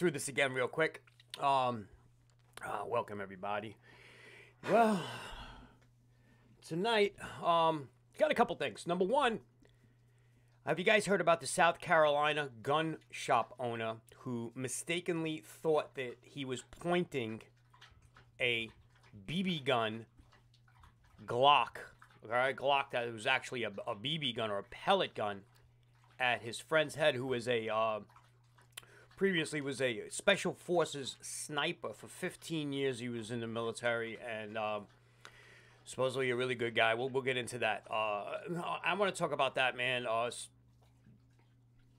through this again real quick. Um, uh, welcome everybody. Well, tonight, um, got a couple things. Number one, have you guys heard about the South Carolina gun shop owner who mistakenly thought that he was pointing a BB gun Glock, all right, Glock that was actually a, a BB gun or a pellet gun at his friend's head, who was a uh, previously was a special forces sniper for 15 years. He was in the military and. Um, supposedly a really good guy. We'll, we'll get into that. Uh, I want to talk about that, man. Uh,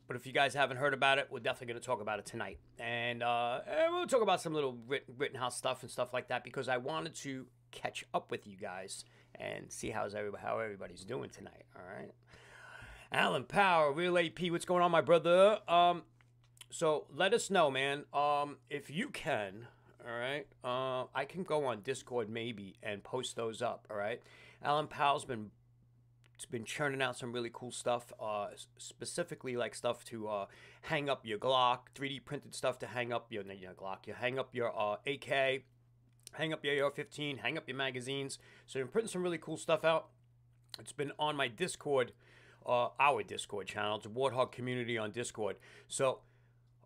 but if you guys haven't heard about it, we're definitely going to talk about it tonight. And, uh, and we'll talk about some little Rittenhouse stuff and stuff like that because I wanted to catch up with you guys and see how's everybody, how everybody's doing tonight. All right. Alan Power, Real AP, what's going on, my brother? Um, so let us know, man. Um, if you can, all right. Uh, I can go on Discord maybe and post those up. All right. Alan Powell's been been churning out some really cool stuff, uh, specifically like stuff to uh, hang up your Glock, 3D printed stuff to hang up your, your Glock, you hang up your uh, AK, hang up your AR-15, hang up your magazines. So I'm putting some really cool stuff out. It's been on my Discord, uh, our Discord channel. It's Warthog community on Discord. So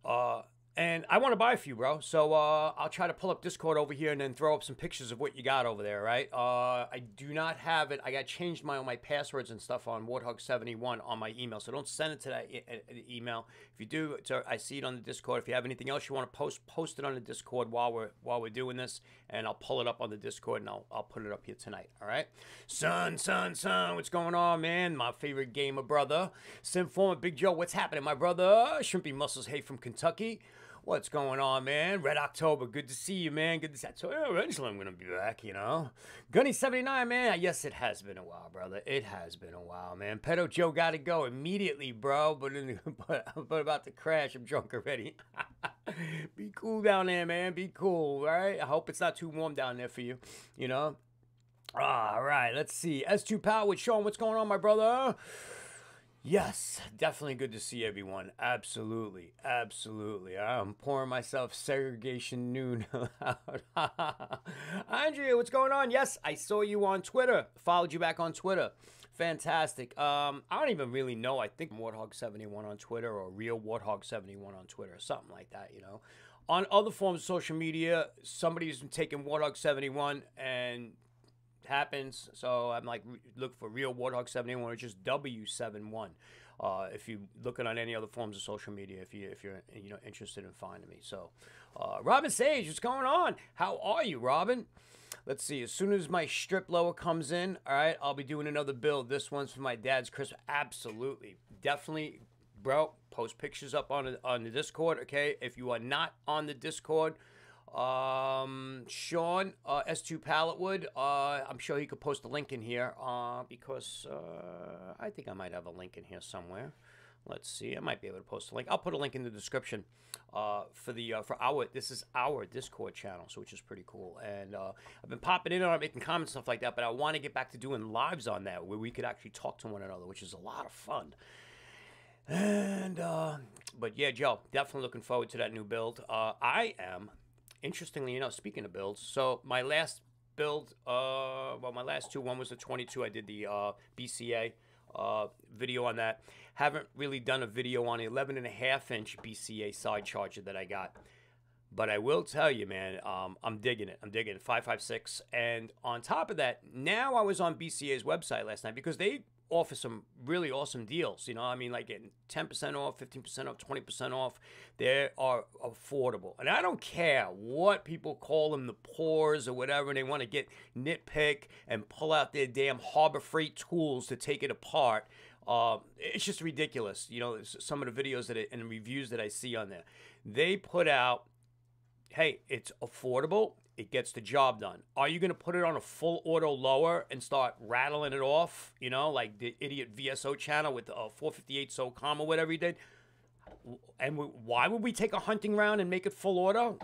uh, and I want to buy a few, bro. So uh, I'll try to pull up Discord over here and then throw up some pictures of what you got over there, right? Uh, I do not have it. I got changed my my passwords and stuff on Warthog71 on my email. So don't send it to that e- e- email. If you do, I see it on the Discord. If you have anything else you want to post, post it on the Discord while we're while we're doing this, and I'll pull it up on the Discord and I'll I'll put it up here tonight. All right, son, son, son, what's going on, man? My favorite gamer brother, Simformer Big Joe. What's happening, my brother? Shrimpy Muscles, hey from Kentucky. What's going on, man? Red October, good to see you, man. Good to see you. Yeah, eventually I'm going to be back, you know. Gunny79, man. Yes, it has been a while, brother. It has been a while, man. Pedo Joe got to go immediately, bro. But, in, but, but about to crash. I'm drunk already. be cool down there, man. Be cool, right? I hope it's not too warm down there for you, you know. All right, let's see. S2 Power with Sean. What's going on, my brother? Yes, definitely good to see everyone. Absolutely, absolutely. I'm pouring myself segregation noon out. Andrea, what's going on? Yes, I saw you on Twitter. Followed you back on Twitter. Fantastic. Um, I don't even really know. I think Warthog71 on Twitter or Real Warthog71 on Twitter, or something like that, you know. On other forms of social media, somebody's taken Warthog71 and happens. So I'm like, look for Real Warthog 71 or just W71. Uh, if you looking on any other forms of social media, if you if you're you know interested in finding me. So, uh, Robin Sage, what's going on? How are you, Robin? Let's see. As soon as my strip lower comes in, all right, I'll be doing another build. This one's for my dad's Christmas. Absolutely, definitely, bro. Post pictures up on the, on the Discord. Okay, if you are not on the Discord um, Sean, uh, S2 Palletwood, uh, I'm sure he could post a link in here uh, because uh, I think I might have a link in here somewhere. Let's see. I might be able to post a link. I'll put a link in the description uh, for the uh, for our this is our Discord channel, so which is pretty cool. And uh, I've been popping in on making comments stuff like that. But I want to get back to doing lives on that where we could actually talk to one another, which is a lot of fun. And uh, but yeah, Joe, definitely looking forward to that new build. Uh, I am interestingly enough, speaking of builds, so my last build, uh, well, my last two, one was the 22. I did the uh, BCA uh, video on that. Haven't really done a video on the 11 and a half inch BCA side charger that I got. But I will tell you, man, um, I'm digging it. I'm digging it. 556. And on top of that, now I was on BCA's website last night because they offer some really awesome deals. You know, I mean, like getting 10% off, 15% off, 20% off. They are affordable. And I don't care what people call them, the pores or whatever. They want to get nitpick and pull out their damn Harbor Freight tools to take it apart. Uh, it's just ridiculous. You know, some of the videos that I, and reviews that I see on there. They put out, hey, it's affordable it gets the job done. Are you going to put it on a full auto lower and start rattling it off, you know, like the idiot VSO channel with a 458 SOCOM or whatever he did? And we, why would we take a hunting round and make it full auto?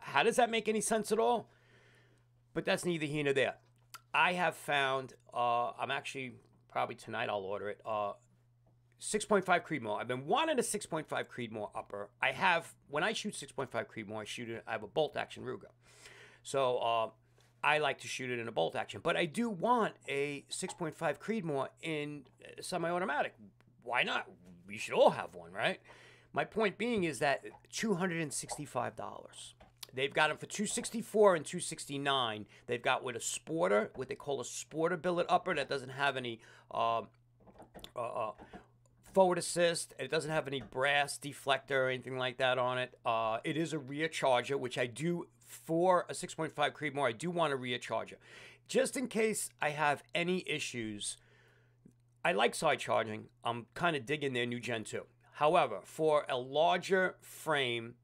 How does that make any sense at all? But that's neither here nor there. I have found, uh, I'm actually, probably tonight I'll order it, uh, 6.5 Creedmoor. I've been wanting a 6.5 Creedmoor upper. I have when I shoot 6.5 Creedmoor, I shoot it. I have a bolt action Ruger, so uh, I like to shoot it in a bolt action. But I do want a 6.5 Creedmoor in semi-automatic. Why not? We should all have one, right? My point being is that $265. They've got them for 264 and 269. They've got with a sporter, what they call a sporter billet upper that doesn't have any uh, uh, uh, forward assist. It doesn't have any brass deflector or anything like that on it. Uh, it is a rear charger, which I do for a 6.5 Creedmoor. I do want a rear charger, just in case I have any issues. I like side charging. I'm kind of digging their new Gen 2. However, for a larger frame,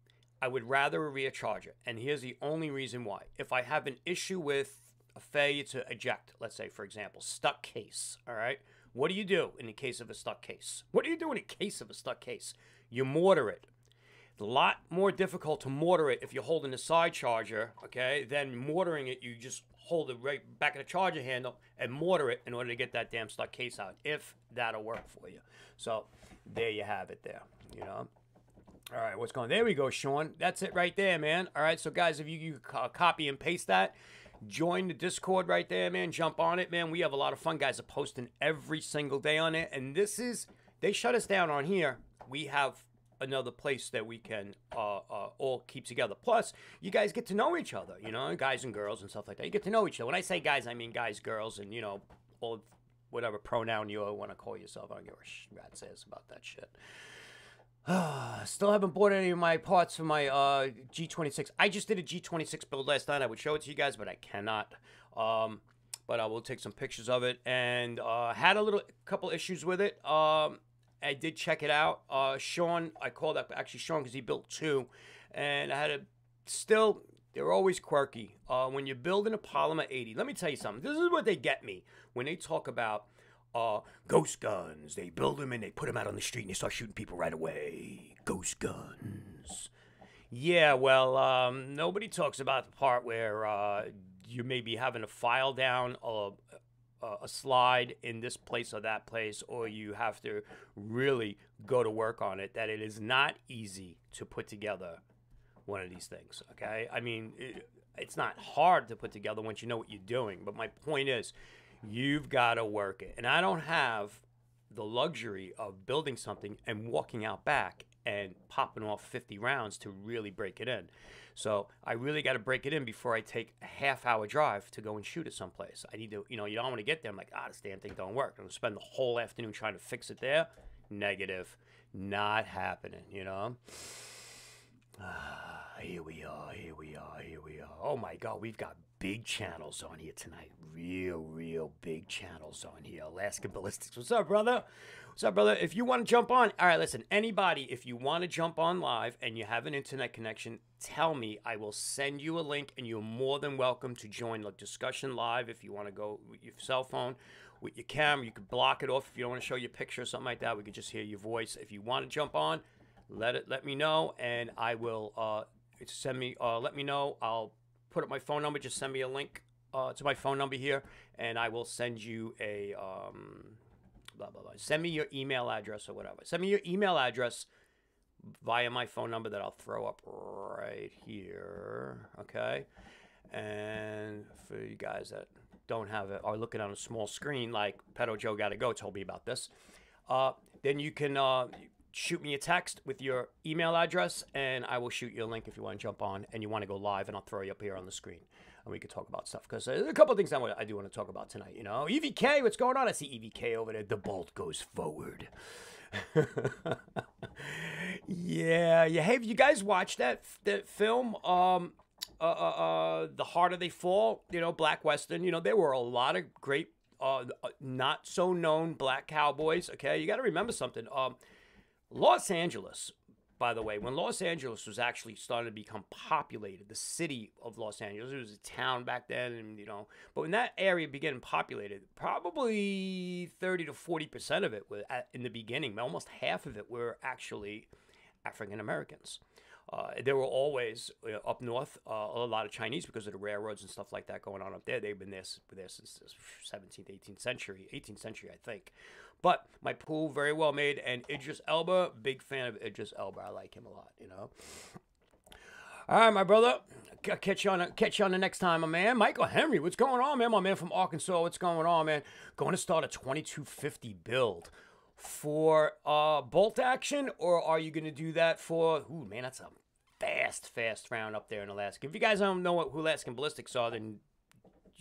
I would rather a rear charger. And here's the only reason why. If I have an issue with a failure to eject, let's say, for example, stuck case, all right? What do you do in the case of a stuck case? What do you do in a case of a stuck case? You mortar it. A lot more difficult to mortar it if you're holding a side charger, okay, than mortaring it. You just hold it right back of the charger handle and mortar it in order to get that damn stuck case out, if that'll work for you. So there you have it there, you know. All right, what's going on? There we go, Sean. That's it right there, man. All right, so guys, if you, you copy and paste that, join the Discord right there, man. Jump on it, man. We have a lot of fun. Guys are posting every single day on it. And this is, they shut us down on here. We have another place that we can uh, uh, all keep together. Plus, you guys get to know each other, you know, guys and girls and stuff like that. You get to know each other. When I say guys, I mean guys, girls, and, you know, all whatever pronoun you want to call yourself. I don't give a rat says about that shit. Still haven't bought any of my parts for my uh, G26. I just did a G26 build last night. I would show it to you guys, but I cannot. Um, but I will take some pictures of it. And uh, had a little couple issues with it. Um, I did check it out. Uh, Sean, I called up actually Sean because he built two, and I had a still. They're always quirky. Uh, when you're building a polymer 80, let me tell you something. This is what they get me when they talk about uh, ghost guns. They build them and they put them out on the street and they start shooting people right away. Ghost guns. Yeah, well, um, nobody talks about the part where uh, you may be having to file down a, a slide in this place or that place, or you have to really go to work on it. That it is not easy to put together one of these things. Okay, I mean, it, it's not hard to put together once you know what you're doing. But my point is, You've got to work it. And I don't have the luxury of building something and walking out back and popping off 50 rounds to really break it in. So I really got to break it in before I take a half hour drive to go and shoot it someplace. I need to, you know, you don't want to get there. I'm like, ah, this damn thing don't work. I'm going to spend the whole afternoon trying to fix it there. Negative. Not happening, you know? Ah, here we are, here we are, here we are. Oh my God, we've got big channels on here tonight. Real, real big channels on here. Alaska Ballistics. What's up, brother? What's up, brother? If you want to jump on, all right, listen, anybody, if you want to jump on live and you have an internet connection, tell me. I will send you a link and you're more than welcome to join the discussion live if you want to go with your cell phone. With your camera, you could block it off if you don't want to show your picture or something like that. We could just hear your voice. If you want to jump on, let it let me know and I will uh, send me uh, let me know. I'll put up my phone number. Just send me a link uh, to my phone number here, and I will send you a um, blah blah blah. Send me your email address or whatever. Send me your email address via my phone number that I'll throw up right here. Okay, and for you guys that don't have it are looking on a small screen, like Pedo Joe Gotta Go told me about this. Uh, then you can uh, shoot me a text with your email address and I will shoot you a link if you want to jump on and you want to go live and I'll throw you up here on the screen and we can talk about stuff because there's a couple things I, want, I do want to talk about tonight. You know, EVK, what's going on? I see EVK over there. The bolt goes forward. yeah, yeah. Hey, have you guys watched that that film? Um, uh, uh, uh, the harder they fall. You know, Black Western. You know, there were a lot of great, uh, not so known black cowboys. Okay, you got to remember something. Um Los Angeles, by the way, when Los Angeles was actually starting to become populated, the city of Los Angeles, it was a town back then, and you know, but when that area began populated, probably 30 to 40 percent of it was at, in the beginning, almost half of it were actually African Americans. Uh, there were always uh, up north uh, a lot of Chinese because of the railroads and stuff like that going on up there. They've been there, there since the 17th, 18th century, 18th century, I think. But my pool, very well made. And Idris Elba, big fan of Idris Elba. I like him a lot, you know. All right, my brother. Catch you on catch you on the next time, my man. Michael Henry, what's going on, man? My man from Arkansas, what's going on, man? Going to start a 2250 build for uh, bolt action, or are you going to do that for? Ooh, man, that's a fast, fast round up there in Alaska. If you guys don't know what who Alaskan ballistics are, then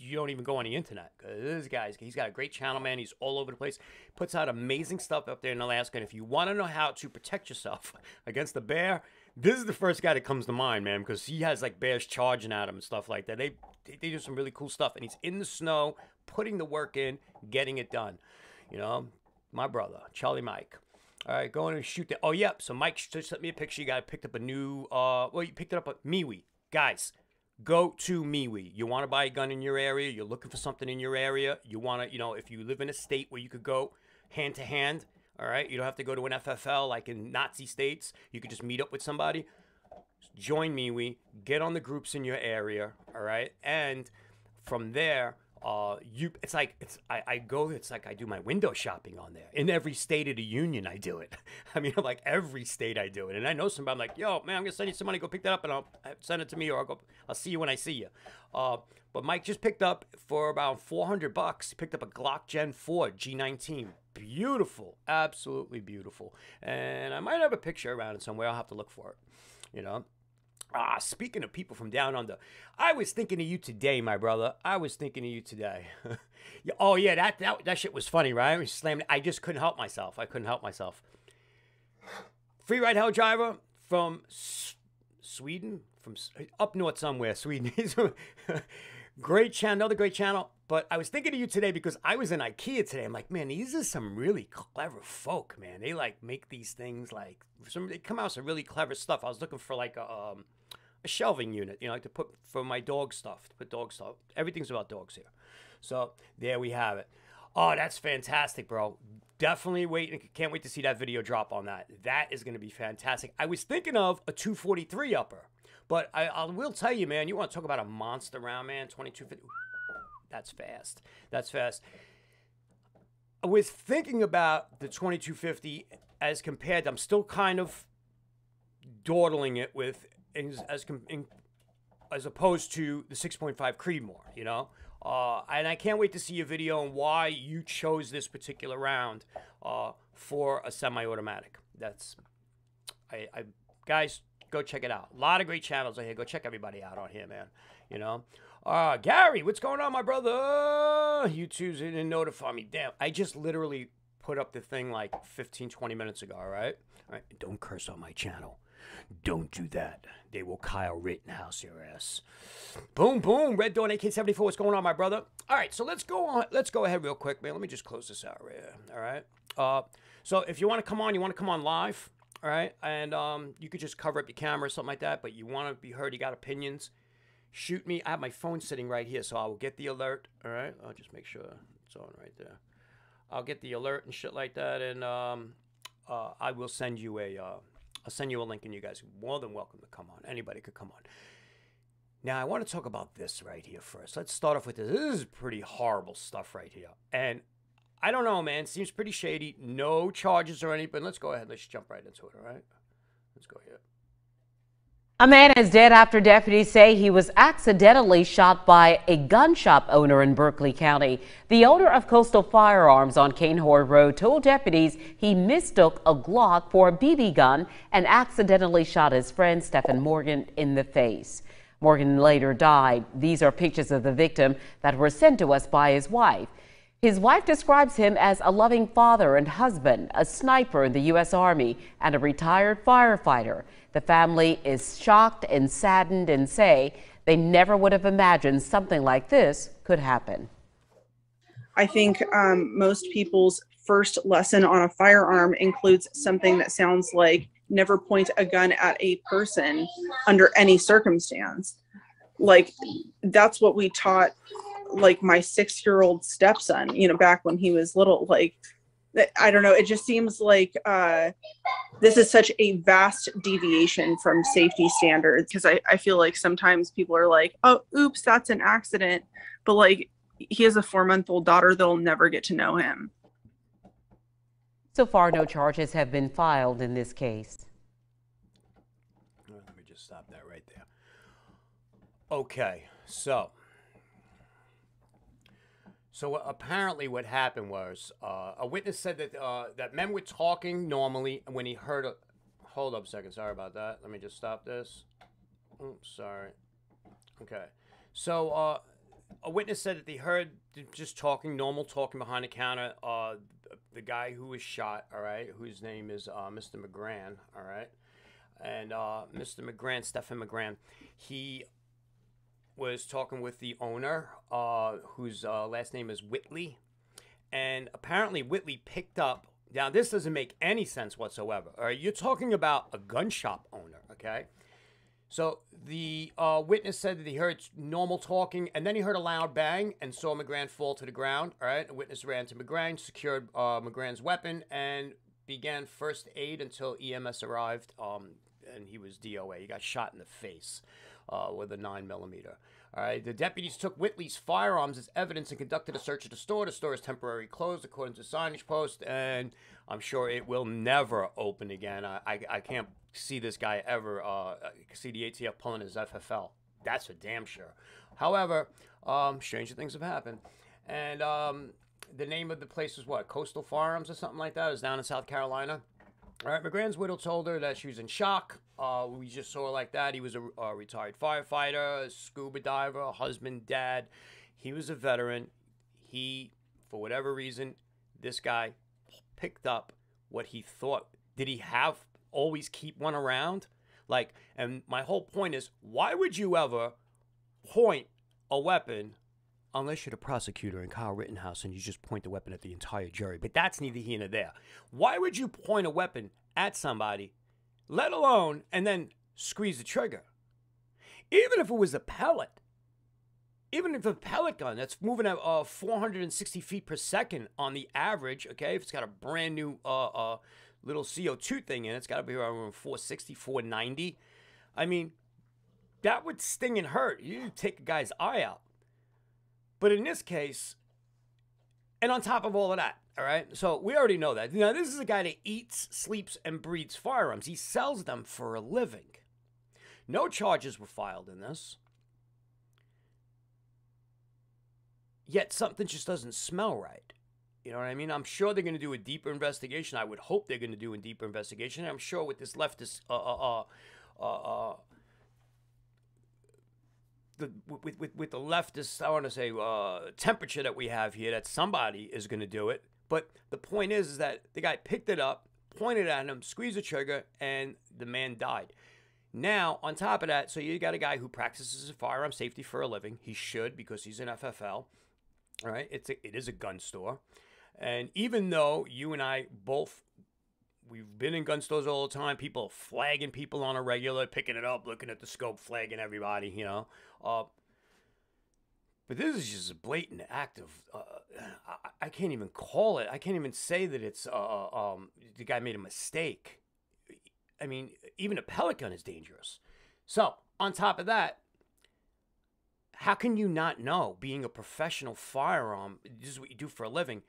you don't even go on the internet. Cause this guy's he's got a great channel, man. He's all over the place. Puts out amazing stuff up there in Alaska. And if you want to know how to protect yourself against the bear, this is the first guy that comes to mind, man, because he has like bears charging at him and stuff like that. They they do some really cool stuff, and he's in the snow, putting the work in, getting it done. You know, my brother, Charlie Mike. All right, going to shoot that. Oh, yep. So Mike just sent me a picture. You got picked up a new. Uh, well, you picked it up at MeWe, guys. Go to MeWe. You want to buy a gun in your area. You're looking for something in your area. You want to, you know, if you live in a state where you could go hand to hand. All right, you don't have to go to an FFL like in Nazi states. You could just meet up with somebody. Join MeWe. Get on the groups in your area. All right, and from there uh, you it's like it's I, I go it's like I do my window shopping on there. In every state of the union, I do it. I mean, like every state, I do it. And I know somebody. I'm like, yo, man, I'm gonna send you some money. Go pick that up, and I'll send it to me, or I'll go. I'll see you when I see you. Uh, but Mike just picked up for about 400 bucks. He picked up a Glock Gen 4 G19. Beautiful, absolutely beautiful. And I might have a picture around it somewhere. I'll have to look for it. You know. Ah, speaking of people from down under, I was thinking of you today, my brother. I was thinking of you today. oh yeah, that, that that shit was funny, right? I slamming. I just couldn't help myself. I couldn't help myself. Free ride hell driver from S- Sweden, from up north somewhere, Sweden. great channel, another great channel. But I was thinking of you today because I was in IKEA today. I'm like, man, these are some really clever folk, man. They like make these things like some. They come out some really clever stuff. I was looking for like a. Um, a shelving unit, you know, like to put for my dog stuff, to put dog stuff. Everything's about dogs here. So there we have it. Oh, that's fantastic, bro. Definitely wait. Can't wait to see that video drop on that. That is going to be fantastic. I was thinking of a 243 upper, but I, I will tell you, man, you want to talk about a monster round, man, 2250. That's fast. That's fast. Was thinking about the 2250 as compared, I'm still kind of dawdling it with as as, as opposed to the 6.5 Creedmoor, you know. Uh, and I can't wait to see a video on why you chose this particular round uh, for a semi-automatic. That's, I, I, guys, go check it out. A lot of great channels on here. Go check everybody out on here, man. You know. Uh, Gary, what's going on, my brother? YouTube's didn't notify me. Damn, I just literally put up the thing like 15, 20 minutes ago. All right, all right. Don't curse on my channel. Don't do that. They will Kyle Rittenhouse your ass. Boom, boom. Red Dawn AK-74. What's going on, my brother? All right, so let's go on. Let's go ahead real quick, man. Let me just close this out right here. All right. Uh, so if you want to come on, you want to come on live, all right? And um, you could just cover up your camera or something like that, but you want to be heard, you got opinions, shoot me. I have my phone sitting right here, so I will get the alert, all right? I'll just make sure it's on right there. I'll get the alert and shit like that, and um, uh, I will send you a... Uh, I'll send you a link and you guys are more than welcome to come on. Anybody could come on. Now, I want to talk about this right here first. Let's start off with this. This is pretty horrible stuff right here. And I don't know, man. Seems pretty shady. No charges or anything. Let's go ahead. Let's jump right into it, all right? Let's go here. A man is dead after deputies say he was accidentally shot by a gun shop owner in Berkeley County. The owner of Coastal Firearms on Cainhoy Road told deputies he mistook a Glock for a BB gun and accidentally shot his friend Stephen Morgan in the face. Morgan later died. These are pictures of the victim that were sent to us by his wife. His wife describes him as a loving father and husband, a sniper in the U.S. Army, and a retired firefighter. The family is shocked and saddened and say they never would have imagined something like this could happen. I think um, most people's first lesson on a firearm includes something that sounds like never point a gun at a person under any circumstance. Like, that's what we taught like my six year old stepson, you know, back when he was little, like, I don't know. It just seems like uh, this is such a vast deviation from safety standards because I, I feel like sometimes people are like, oh, oops, that's an accident. But like, he has a four month old daughter that'll never get to know him. So far, no charges have been filed in this case. Let me just stop that right there. Okay, so. So apparently, what happened was uh, a witness said that uh, that men were talking normally when he heard a. Hold up a second. Sorry about that. Let me just stop this. Oops, sorry. Okay. So uh, a witness said that they heard just talking, normal talking behind the counter. Uh, the guy who was shot, all right, whose name is uh, Mr. McGran, all right, and uh, Mr. McGran, Stephen McGran, he was talking with the owner, uh, whose uh, last name is Whitley, and apparently Whitley picked up. Now this doesn't make any sense whatsoever. All right, you're talking about a gun shop owner, okay? So the uh, witness said that he heard normal talking, and then he heard a loud bang and saw McGran fall to the ground. All right, the witness ran to McGran, secured uh, weapon, and began first aid until EMS arrived. Um, and he was DOA. He got shot in the face uh, with a nine millimeter. All right, the deputies took Whitley's firearms as evidence and conducted a search of the store. The store is temporarily closed according to signage post, and I'm sure it will never open again. I, I, I can't see this guy ever uh, see the ATF pulling his FFL. That's for damn sure. However, um, stranger things have happened, and um, the name of the place is what Coastal Firearms or something like that. Is down in South Carolina. All right, McGran's widow told her that she was in shock. Uh, we just saw like that. He was a, a retired firefighter, a scuba diver, husband, dad. He was a veteran. He, for whatever reason, this guy picked up what he thought. Did he have always keep one around? Like, and my whole point is, why would you ever point a weapon unless you're the prosecutor in Kyle Rittenhouse and you just point the weapon at the entire jury. But that's neither here nor there. Why would you point a weapon at somebody, let alone, and then squeeze the trigger? Even if it was a pellet, even if a pellet gun that's moving at uh, 460 feet per second on the average, okay, if it's got a brand new uh, uh, little CO2 thing in it, it's got to be around 460, 490. I mean, that would sting and hurt. You take a guy's eye out. But in this case, and on top of all of that, all right, so we already know that. Now, this is a guy that eats, sleeps, and breeds firearms. He sells them for a living. No charges were filed in this. Yet something just doesn't smell right. You know what I mean? I'm sure they're going to do a deeper investigation. I would hope they're going to do a deeper investigation. I'm sure with this leftist uh, uh, uh, uh the with, with, with the leftist, I want to say uh, temperature that we have here, that somebody is going to do it. But the point is, is that the guy picked it up, pointed at him, squeezed the trigger, and the man died. Now, on top of that, so you got a guy who practices firearm safety for a living. He should because he's an FFL. All right, it's a, it is a gun store, and even though you and I both we've been in gun stores all the time. People flagging people on a regular, picking it up, looking at the scope, flagging everybody, you know. Uh, but this is just a blatant act of, uh, I, I, can't even call it. I can't even say that it's, uh, um, the guy made a mistake. I mean, even a pellet gun is dangerous. So, on top of that, how can you not know, being a professional firearm, this is what you do for a living,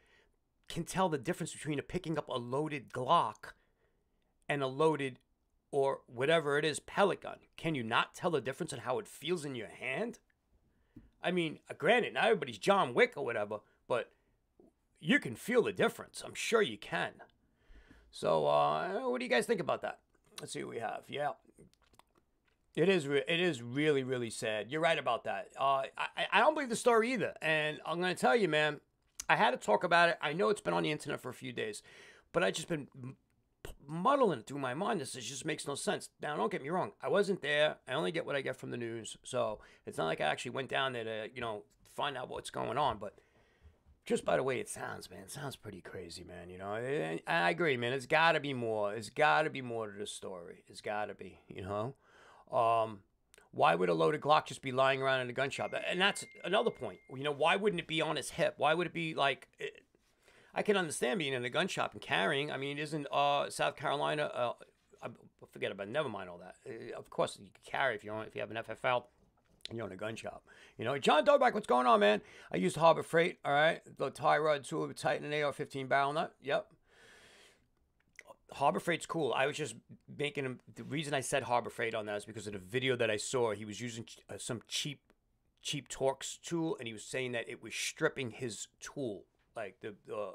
can tell the difference between a picking up a loaded Glock and a loaded or whatever it is pellet gun. Can you not tell the difference in how it feels in your hand? I mean, uh, granted, not everybody's John Wick or whatever, but you can feel the difference. I'm sure you can. So, uh, what do you guys think about that? Let's see what we have. Yeah, it is. Re- it is really, really sad. You're right about that. Uh, I, I don't believe the story either, and I'm gonna tell you, man. I had to talk about it. I know it's been on the internet for a few days, but I've just been muddling it through my mind. This just makes no sense. Now, don't get me wrong. I wasn't there. I only get what I get from the news. So it's not like I actually went down there to, you know, find out what's going on. But just by the way it sounds, man, it sounds pretty crazy, man. You know, and I agree, man. It's got to be more. It's got to be more to the story. It's got to be, you know. Um, why would a loaded Glock just be lying around in a gun shop? And that's another point. You know, why wouldn't it be on his hip? Why would it be like? It, I can understand being in a gun shop and carrying. I mean, isn't uh, South Carolina? Uh, I forget about. Never mind all that. Uh, of course, you can carry if you own, if you have an FFL. You're in a gun shop. You know, John Dobak, what's going on, man? I used Harbor Freight, all right? The tie rod tool Titan AR 15 barrel nut. Yep. Harbor Freight's cool. I was just making him. The reason I said Harbor Freight on that is because of the video that I saw. He was using uh, some cheap, cheap Torx tool, and he was saying that it was stripping his tool, like the uh,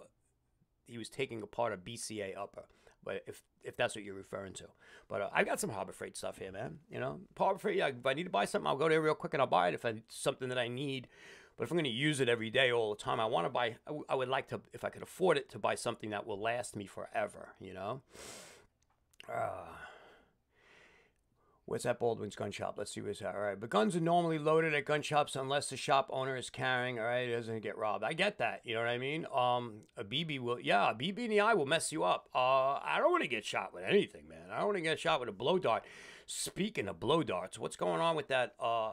he was taking apart a BCA upper. But if if that's what you're referring to, but uh, I got some Harbor Freight stuff here, man. You know, Harbor Freight. Yeah, if I need to buy something, I'll go there real quick and I'll buy it. If it's something that I need, but if I'm going to use it every day, all the time, I want to buy. I would like to, if I could afford it, to buy something that will last me forever. You know. Uh, What's at Baldwin's gun shop? Let's see what's at. All right. But guns are normally loaded at gun shops unless the shop owner is carrying, all right, it doesn't get robbed. I get that. You know what I mean? Um, a BB will, yeah, a BB in the eye will mess you up. Uh, I don't want to get shot with anything, man. I don't want to get shot with a blow dart. Speaking of blow darts, what's going on with that, uh,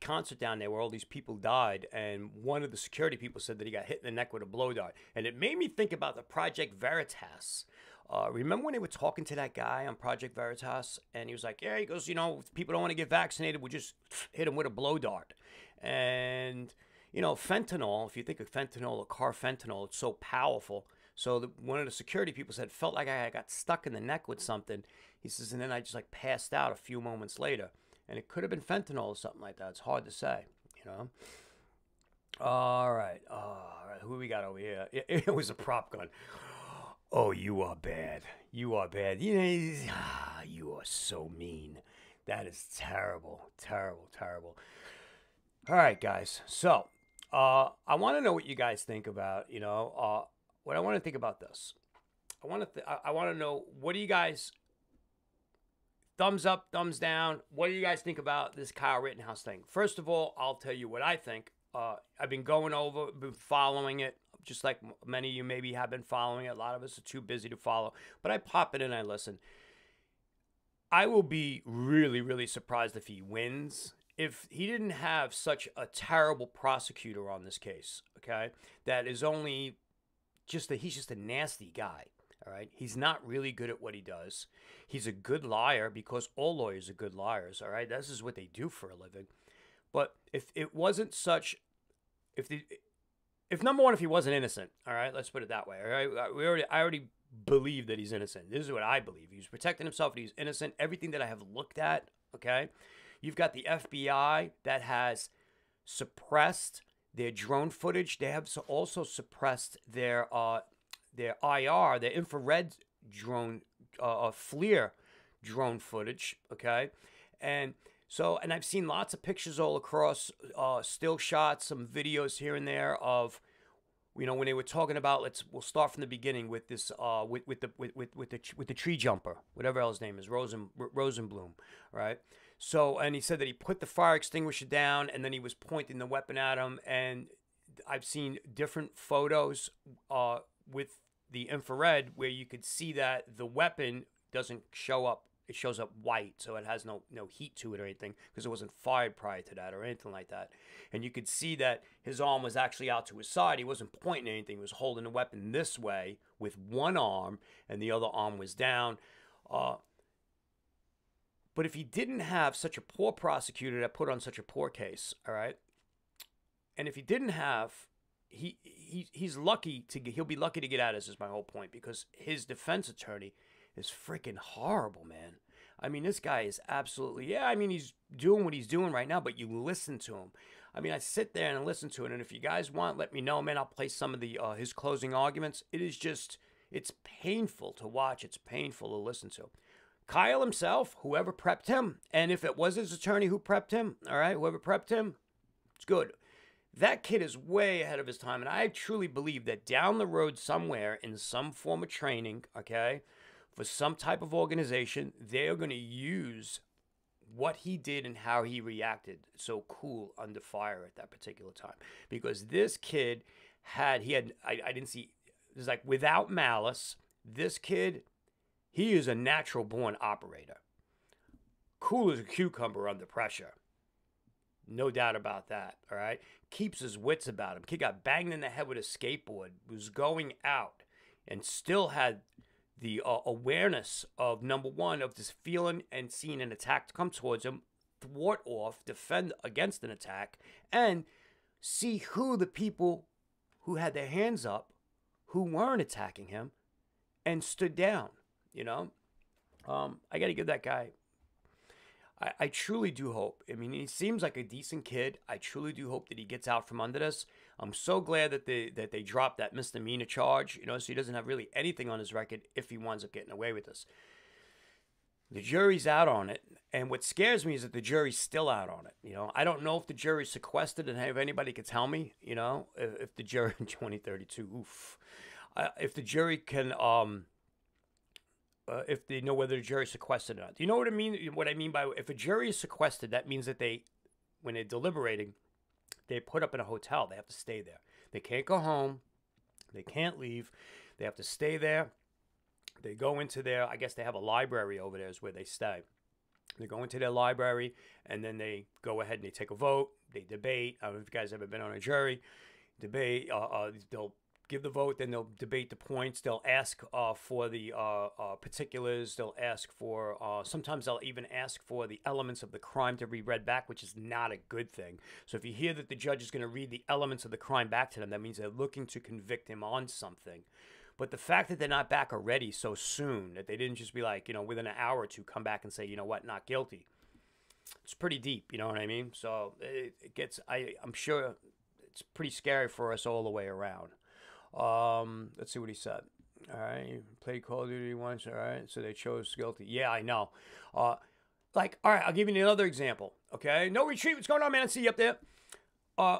concert down there where all these people died, and one of the security people said that he got hit in the neck with a blow dart, and it made me think about the Project Veritas. Uh, remember when they were talking to that guy on Project Veritas, and he was like, "Yeah," he goes, "You know, people don't want to get vaccinated, we'll just hit them with a blow dart." And you know, fentanyl. If you think of fentanyl or carfentanil, it's so powerful. So the, one of the security people said, "Felt like I got stuck in the neck with something." He says, and then I just like passed out a few moments later, and it could have been fentanyl or something like that. It's hard to say, you know. All right, all right. Who we got over here? It, it was a prop gun. Oh, you are bad. You are bad. You know, ah, you are so mean. That is terrible, terrible, terrible. All right, guys. So, uh, I want to know what you guys think about. You know, uh, what I want to think about this. I want to. I, I want to know what do you guys. Thumbs up, thumbs down. What do you guys think about this Kyle Rittenhouse thing? First of all, I'll tell you what I think. Uh, I've been going over, been following it just like many of you maybe have been following it. A lot of us are too busy to follow, but I pop it and I listen. I will be really, really surprised if he wins. If he didn't have such a terrible prosecutor on this case, okay, that is only just that he's just a nasty guy. All right. He's not really good at what he does. He's a good liar because all lawyers are good liars. All right. This is what they do for a living. But if it wasn't such, if the, if number one, if he wasn't innocent, all right, let's put it that way. All right, we already, I already believe that he's innocent. This is what I believe. He's protecting himself. He's innocent. Everything that I have looked at, okay. You've got the FBI that has suppressed their drone footage. They have also suppressed their uh, their IR, their infrared drone, uh, uh, FLIR drone footage. Okay, and so, and I've seen lots of pictures all across, uh, still shots, some videos here and there of, you know, when they were talking about. Let's we'll start from the beginning with this, uh, with with the with with, with the with the tree jumper, whatever else his name is, Rosen Rosenblum, right? So, and he said that he put the fire extinguisher down, and then he was pointing the weapon at him, and I've seen different photos, uh, with the infrared where you could see that the weapon doesn't show up it shows up white, so it has no no heat to it or anything because it wasn't fired prior to that or anything like that. And you could see that his arm was actually out to his side. He wasn't pointing anything. He was holding the weapon this way with one arm, and the other arm was down. Uh, but if he didn't have such a poor prosecutor that put on such a poor case, all right, and if he didn't have he, he he's lucky to get, he'll be lucky to get out. This is my whole point because his defense attorney is freaking horrible, man. I mean, this guy is absolutely, yeah, I mean, he's doing what he's doing right now, but you listen to him. I mean, I sit there and listen to it, and if you guys want, let me know, man. I'll play some of the uh, his closing arguments. It is just, it's painful to watch. It's painful to listen to. Kyle himself, whoever prepped him, and if it was his attorney who prepped him, all right, whoever prepped him, it's good. That kid is way ahead of his time, and I truly believe that down the road somewhere in some form of training, okay, for some type of organization, they are going to use what he did and how he reacted so cool under fire at that particular time. Because this kid had, he had, I, I didn't see, it's like without malice, this kid, he is a natural born operator. Cool as a cucumber under pressure. No doubt about that. All right. Keeps his wits about him. Kid got banged in the head with a skateboard, was going out, and still had the uh, awareness of number one of this feeling and seeing an attack come towards him, thwart off, defend against an attack, and see who the people who had their hands up, who weren't attacking him, and stood down. You know, um, I got to give that guy. I, I truly do hope. I mean, he seems like a decent kid. I truly do hope that he gets out from under this. I'm so glad that they that they dropped that misdemeanor charge. You know, so he doesn't have really anything on his record if he winds up getting away with this. The jury's out on it, and what scares me is that the jury's still out on it. You know, I don't know if the jury's sequestered, and if anybody could tell me, you know, if, if the jury in 2032, oof, uh, if the jury can, um, uh, if they know whether the jury's sequestered or not. Do you know what I mean? What I mean by if a jury is sequestered, that means that they, when they're deliberating, they put up in a hotel. They have to stay there. They can't go home. They can't leave. They have to stay there they go into their, I guess they have a library over there is where they stay. They go into their library and then they go ahead and they take a vote. They debate. I don't know if you guys ever been on a jury. Debate. Uh, uh, they'll give the vote, then they'll debate the points. They'll ask uh, for the uh, uh, particulars. They'll ask for, uh, sometimes they'll even ask for the elements of the crime to be read back, which is not a good thing. So if you hear that the judge is going to read the elements of the crime back to them, that means they're looking to convict him on something. But the fact that they're not back already so soon, that they didn't just be like, you know, within an hour or two come back and say, you know what, not guilty. It's pretty deep, you know what I mean? So it, it gets, I, I'm sure it's pretty scary for us all the way around. Um, let's see what he said. All right, you played Call of Duty once. All right, so they chose guilty. Yeah, I know. Uh, like, all right, I'll give you another example. Okay, no retreat. What's going on, man? I see you up there. Uh,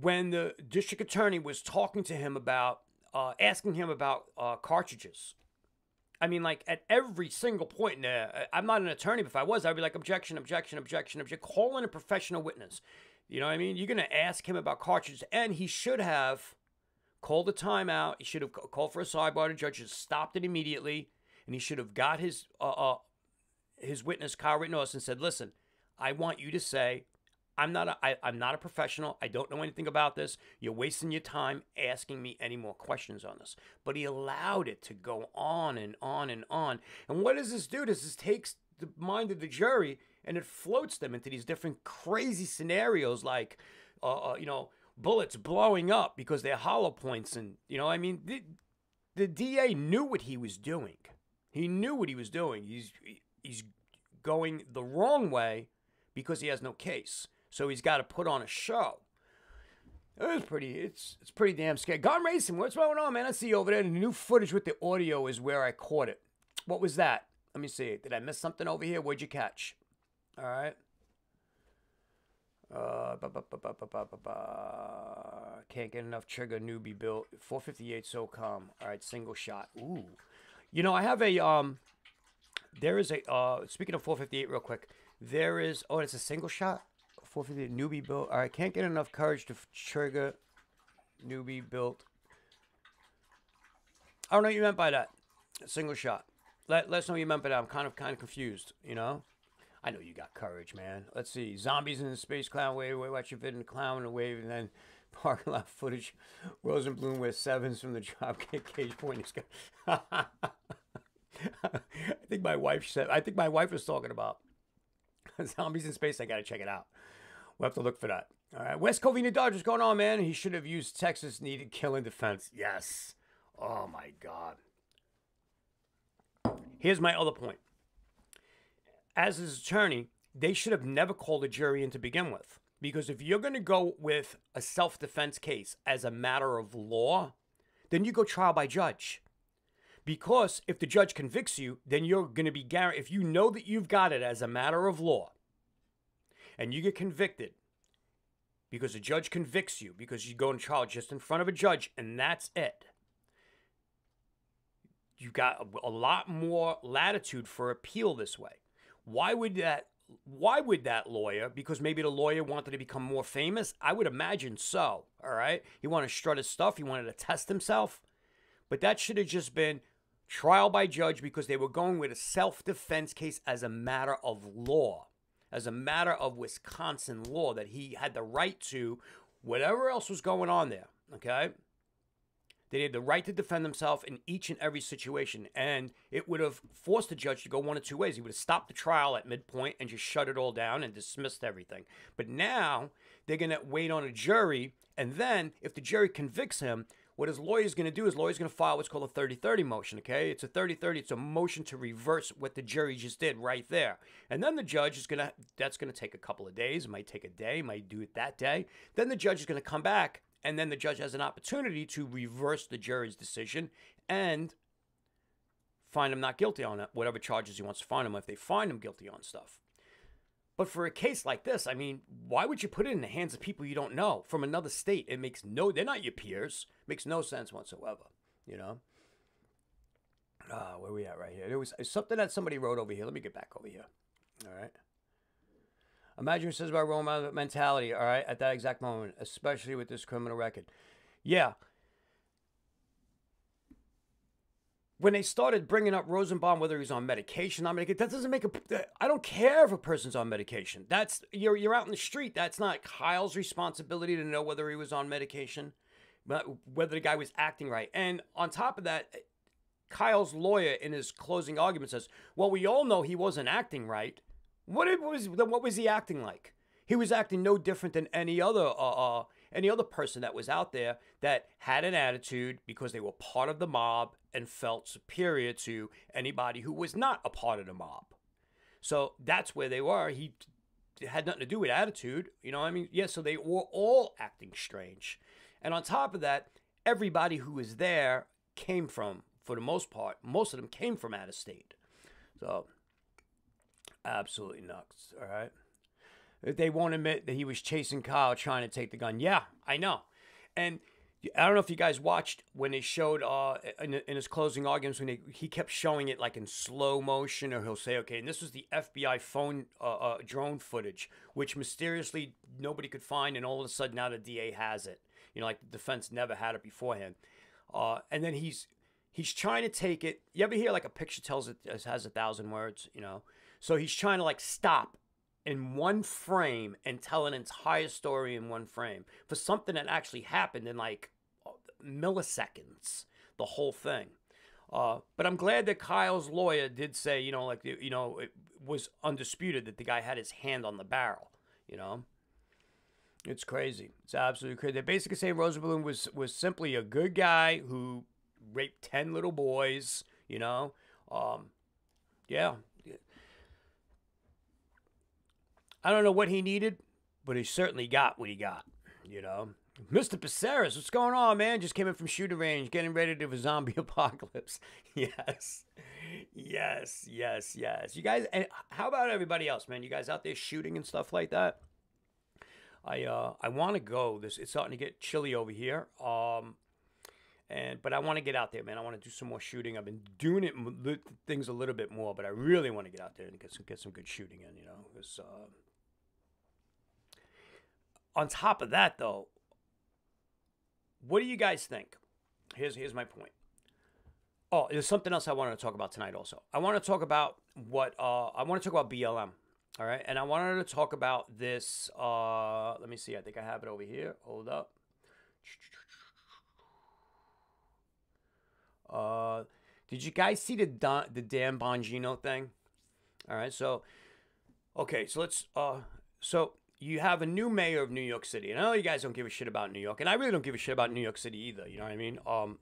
when the district attorney was talking to him about uh, asking him about uh, cartridges. I mean, like at every single point in there, I'm not an attorney, but if I was, I'd be like, objection, objection, objection, objection. Call in a professional witness. You know what I mean? You're going to ask him about cartridges, and he should have called a timeout. He should have called for a sidebar. The judge has stopped it immediately, and he should have got his uh, uh, his witness, Kyle Rittenhouse, and said, listen, I want you to say I'm not a, I, I'm not a professional. I don't know anything about this. You're wasting your time asking me any more questions on this. But he allowed it to go on and on and on. And what does this do? Does this takes the mind of the jury and it floats them into these different crazy scenarios like, uh, uh, you know, bullets blowing up because they're hollow points. And, you know, I mean, the, the DA knew what he was doing. He knew what he was doing. He's, he's going the wrong way because he has no case so he's got to put on a show. It was pretty. It's it's pretty damn scary. Gun racing. What's going on, man? I see you over there. The new footage with the audio is where I caught it. What was that? Let me see. Did I miss something over here? What'd you catch? All right. Uh, can't get enough trigger newbie built. 458 So SOCOM. All right, single shot. Ooh. You know, I have a um. There is a uh. Speaking of 458, real quick. There is. Oh, it's a single shot. 458 newbie built. All right, can't get enough courage to trigger newbie built. I don't know what you meant by that. Single shot. Let, let us know what you meant by that. I'm kind of kind of confused, you know? I know you got courage, man. Let's see. Zombies in the space clown wave. Wait, watch your vid in the clown and wave, and then parking lot footage. Rosenblum with sevens from the dropkick cage point. I think my wife said. I think my wife was talking about zombies in space. I gotta check it out. We'll have to look for that. All right. West Covina Dodgers going on, man. He should have used Texas needed killing defense. Yes. Oh my God. Here's my other point. As his attorney, they should have never called a jury in to begin with. Because if you're going to go with a self defense case as a matter of law, then you go trial by judge. Because if the judge convicts you, then you're going to be guaranteed, if you know that you've got it as a matter of law, and you get convicted because a judge convicts you because you go in trial just in front of a judge and that's it. You got a lot more latitude for appeal this way. Why would that why would that lawyer because maybe the lawyer wanted to become more famous i would imagine so all right he wanted to strut his stuff he wanted to test himself but that should have just been trial by judge because they were going with a self-defense case as a matter of law as a matter of Wisconsin law that he had the right to whatever else was going on there. Okay. They had the right to defend themselves in each and every situation. And it would have forced the judge to go one of two ways. He would have stopped the trial at midpoint and just shut it all down and dismissed everything. But now they're going to wait on a jury. And then if the jury convicts him, what his lawyer is going to do is lawyer's going to file what's called a 30-30 motion, okay? It's a 30-30, it's a motion to reverse what the jury just did right there. And then the judge is going to that's going to take a couple of days, it might take a day, might do it that day. Then the judge is going to come back and then the judge has an opportunity to reverse the jury's decision and find him not guilty on whatever charges he wants to find him if they find him guilty on stuff. But for a case like this, I mean, why would you put it in the hands of people you don't know from another state? It makes no, they're not your peers. It makes no sense whatsoever, you know? Uh, where we at right here? There was something that somebody wrote over here. Let me get back over here. All right. Imagine what it says about Roma mentality, all right, at that exact moment, especially with this criminal record. Yeah, when they started bringing up Rosenbaum, whether he's on medication, on medication, that doesn't make a. I don't care if a person's on medication. That's you're you're out in the street. That's not Kyle's responsibility to know whether he was on medication, but whether the guy was acting right. And on top of that, Kyle's lawyer in his closing argument says, "Well, we all know he wasn't acting right. What was what was he acting like? He was acting no different than any other uh, uh, any other person that was out there that had an attitude because they were part of the mob and felt superior to anybody who was not a part of the mob. So that's where they were. He had nothing to do with attitude. You know, I mean, yeah, so they were all acting strange. And on top of that, everybody who was there came from, for the most part, most of them came from out of state. So, absolutely nuts. All right. They won't admit that he was chasing Kyle trying to take the gun. Yeah, I know. And I don't know if you guys watched when they showed uh, in, in his closing arguments when they, he kept showing it like in slow motion, or he'll say, "Okay," and this was the FBI phone uh, uh, drone footage, which mysteriously nobody could find, and all of a sudden now the DA has it. You know, like the defense never had it beforehand. Uh, and then he's he's trying to take it. You ever hear like a picture tells it has a thousand words? You know, so he's trying to like stop in one frame and tell an entire story in one frame for something that actually happened in like milliseconds, the whole thing. Uh, but I'm glad that Kyle's lawyer did say, you know, like, you know, it was undisputed that the guy had his hand on the barrel, you know? It's crazy. It's absolutely crazy. They're basically saying Rosenblum was, was simply a good guy who raped 10 little boys, you know? Um, yeah, I don't know what he needed, but he certainly got what he got, you know. Mr. Paceris, what's going on, man? Just came in from shooting range, getting ready to a zombie apocalypse. yes. Yes, yes, yes. You guys, and how about everybody else, man? You guys out there shooting and stuff like that? I uh I want to go. This it's starting to get chilly over here. Um and but I want to get out there, man. I want to do some more shooting. I've been doing it things a little bit more, but I really want to get out there and get some get some good shooting in. You know, it's uh, on top of that, though, what do you guys think? Here's here's my point. Oh, there's something else I wanted to talk about tonight. Also, I want to talk about what uh, I want to talk about BLM. All right, and I wanted to talk about this. Uh, let me see. I think I have it over here. Hold up. Uh, did you guys see the Don, the Dan Bongino thing? All right, so okay, so let's uh, so you have a new mayor of New York City. And I know you guys don't give a shit about New York, and I really don't give a shit about New York City either. You know what I mean? Um,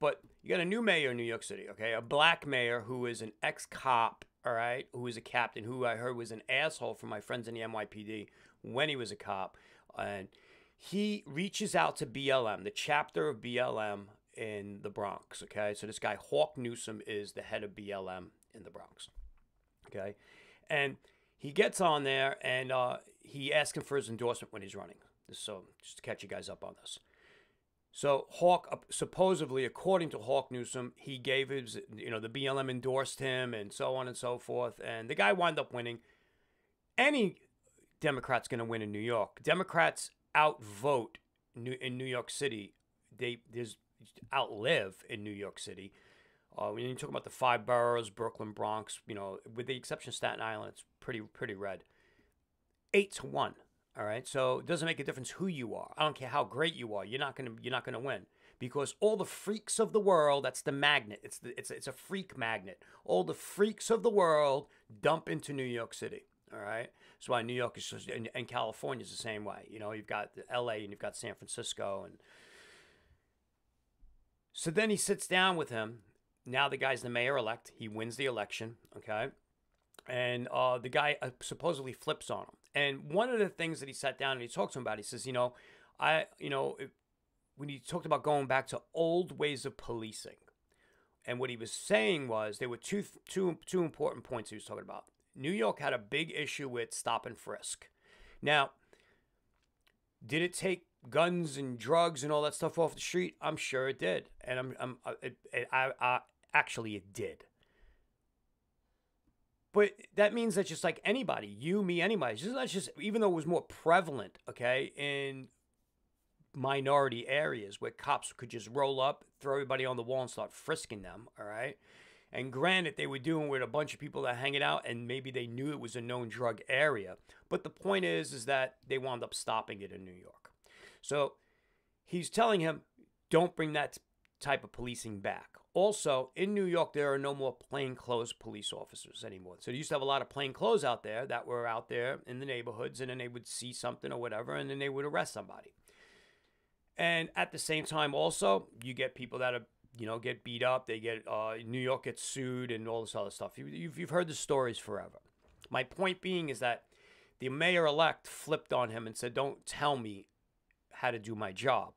but you got a new mayor in New York City, okay? A black mayor who is an ex-cop, all right, who is a captain, who I heard was an asshole from my friends in the NYPD when he was a cop, and he reaches out to BLM, the chapter of BLM in the Bronx, okay? So this guy Hawk Newsome is the head of BLM in the Bronx, okay? And he gets on there and uh, he asks him for his endorsement when he's running. So just to catch you guys up on this. So Hawk, supposedly, according to Hawk Newsome, he gave his, you know, the BLM endorsed him and so on and so forth. And the guy wound up winning. Any Democrat's going to win in New York. Democrats outvote in New York City. They there's outlive in New York City. Uh, when you talk about the five boroughs, Brooklyn, Bronx, you know, with the exception of Staten Island, it's pretty pretty red. Eight to one. All right, so it doesn't make a difference who you are. I don't care how great you are. You're not gonna you're not gonna win because all the freaks of the world. That's the magnet. It's the it's it's a freak magnet. All the freaks of the world dump into New York City. All right. That's why New York is just, and, and California is the same way. You know, you've got L.A. and you've got San Francisco and So then he sits down with him. Now the guy's the mayor elect. He wins the election. Okay. And uh, the guy uh, supposedly flips on him. And one of the things that he sat down and he talked to him about, he says, you know, I, you know, it, when he talked about going back to old ways of policing, and what he was saying was there were two, two, two important points he was talking about. New York had a big issue with stop and frisk. Now, did it take guns and drugs and all that stuff off the street? I'm sure it did, and I'm, I'm uh, it, it, I, I actually it did. But that means that just like anybody, you, me, anybody, just not just even though it was more prevalent, okay, in minority areas where cops could just roll up, throw everybody on the wall, and start frisking them. All right. And granted, they were doing with a bunch of people that hanging out, and maybe they knew it was a known drug area. But the point is, is that they wound up stopping it in New York. So he's telling him, don't bring that type of policing back. Also, in New York, there are no more plainclothes police officers anymore. So they used to have a lot of plainclothes out there that were out there in the neighborhoods, and then they would see something or whatever, and then they would arrest somebody. And at the same time, also, you get people that are, you know, get beat up. They get, uh, New York gets sued and all this other stuff. You, you've, you've heard the stories forever. My point being is that the mayor elect flipped on him and said, Don't tell me how to do my job.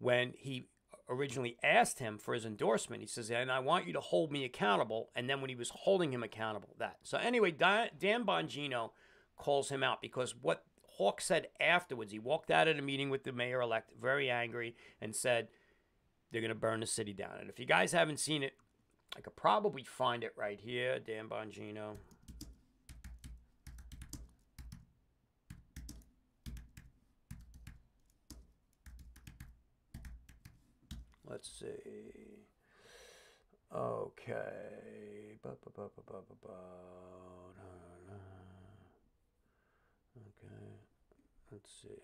When he originally asked him for his endorsement, he says, And I want you to hold me accountable. And then when he was holding him accountable, that. So, anyway, Dan Bongino calls him out because what Hawk said afterwards, he walked out of the meeting with the mayor elect very angry and said, they're going to burn the city down. And if you guys haven't seen it, I could probably find it right here, Dan Bongino. Let's see. Okay. Okay. Let's see.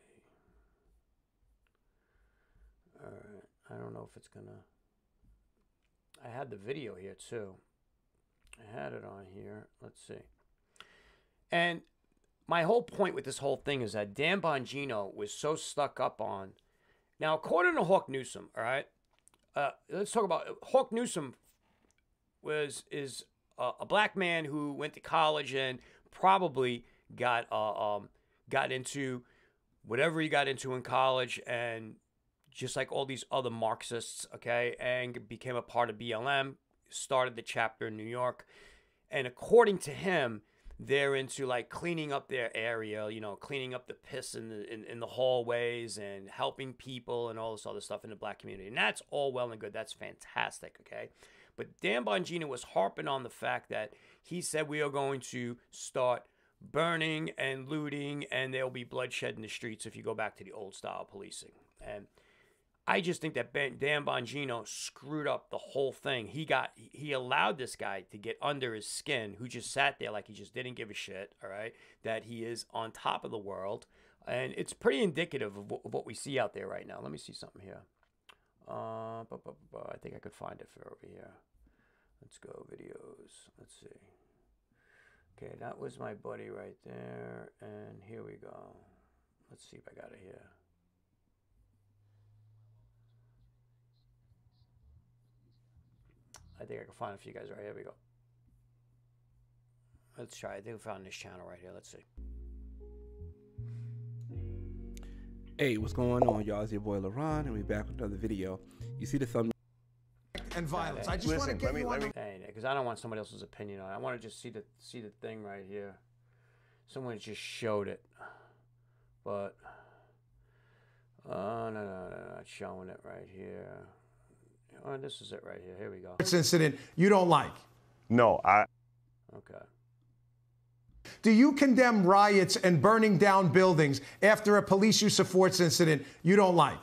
All right. I don't know if it's going to. I had the video here too. I had it on here. Let's see. And my whole point with this whole thing is that Dan Bongino was so stuck up on. Now, according to Hawk Newsome, all right, uh, let's talk about Hawk Newsome Was is a, a, black man who went to college and probably got uh, um, got into whatever he got into in college and just like all these other Marxists, okay, and became a part of BLM, started the chapter in New York. And according to him, they're into like cleaning up their area, you know, cleaning up the piss in the in, in the hallways and helping people and all this other stuff in the black community. And that's all well and good. That's fantastic, okay? But Dan Bongino was harping on the fact that he said we are going to start burning and looting, and there'll be bloodshed in the streets if you go back to the old style policing. And I just think that ben, Dan Bongino screwed up the whole thing. He got he allowed this guy to get under his skin, who just sat there like he just didn't give a shit. All right, that he is on top of the world, and it's pretty indicative of, of what we see out there right now. Let me see something here. Uh, I think I could find it for over here. Let's go videos. Let's see. Okay, that was my buddy right there. And here we go. Let's see if I got it here. I think I can find it for you guys right here. We go. Let's try. I think we found this channel right here. Let's see. Hey, what's going on, y'all? It's your boy LaRon, and we're back with another video. You see the thumbnail and violence. I just Listen, want to get me, you on. Because I don't want somebody else's opinion on it. I want to just see the see the thing right here. Someone just showed it, but oh no no no, not showing it right here. Oh, this is it right here. Here we go. This incident you don't like. No, I. Okay. Do you condemn riots and burning down buildings after a police use of force incident you don't like?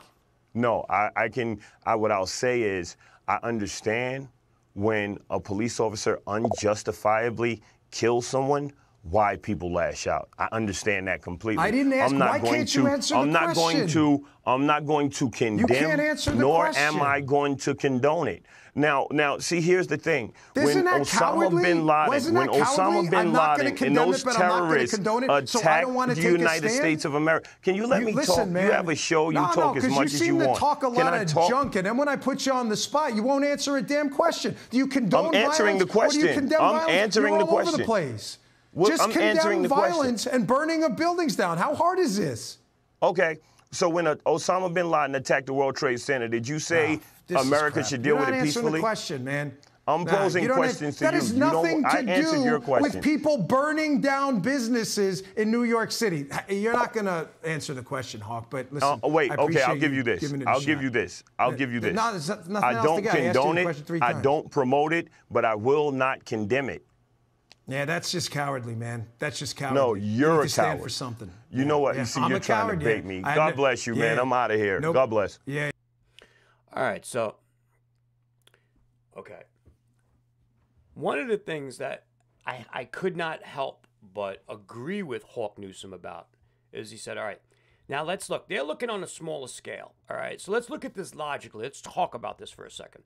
No, I, I can. I, what I'll say is I understand when a police officer unjustifiably kills someone, why people lash out. I understand that completely. I didn't ask- I'm not why going can't to, you answer the I'm not going question? to. I'm not going to condemn. You can't answer the nor question. am I going to condone it. Now, now, see, here's the thing. Isn't when Osama cowardly? bin Laden, when? Osama bin I'm not gonna Laden and those it, but I'm not gonna terrorists it, so attacked the United? States of America, can you let You- me listen, talk? man. You have a show. You no, talk no, as much you as seem you to want. talk a lot of talk? junk, and then when I put you on the spot, you won't answer a damn question. Do you condone I'm answering violence, the you question. I'm violence? answering You're the all over the question. place. Just I'm condemn the question. violence and burning of buildings down. How hard is this? Okay. So when uh, Osama bin Laden attacked the World Trade Center, did you say is America should deal You're with it answering peacefully? the question, man. I'm Nah, posing questions to That you. has nothing to do question. with people burning down businesses in New York City. You're not going to answer the question, Hawk. But listen, Uh, wait, okay, I'll give you this. giving it a I'll give you this. I'll Uh, give you this. No, I don't to get. I condone it. I don't promote it, but I will not condemn it. Yeah, that's just cowardly, man. That's just cowardly. No, You you're need a to stand coward. for something. You Yeah, know what? yeah. You see, I'm you're trying coward, to bait yeah. me. God admit- bless you, man. I'm out of here. Nope. God bless. Yeah, All right, so okay. One of the things that I, I could not help but agree with Hawk Newsome about is he said, All right, now let's look. They're looking on a smaller scale. All right, so let's look at this logically. Let's talk about this for a second.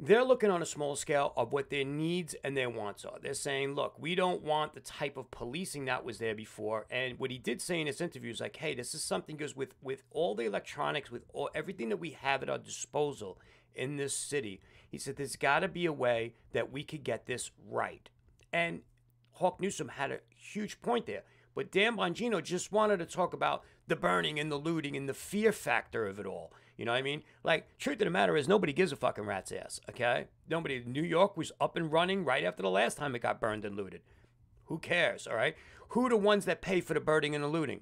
They're looking on a small scale of what their needs and their wants are. They're saying, look, we don't want the type of policing that was there before. And what he did say in his interview is like, hey, this is something because with with all the electronics, with all everything that we have at our disposal in this city, he said there's got to be a way that we could get this right. And Hawk Newsome had a huge point there. But Dan Bongino just wanted to talk about the burning and the looting and the fear factor of it all. You know what I mean? Like, truth of the matter is, nobody gives a fucking rat's ass, okay? Nobody. New York was up and running right after the last time it got burned and looted. Who cares, all right? Who are the ones that pay for the burning and the looting?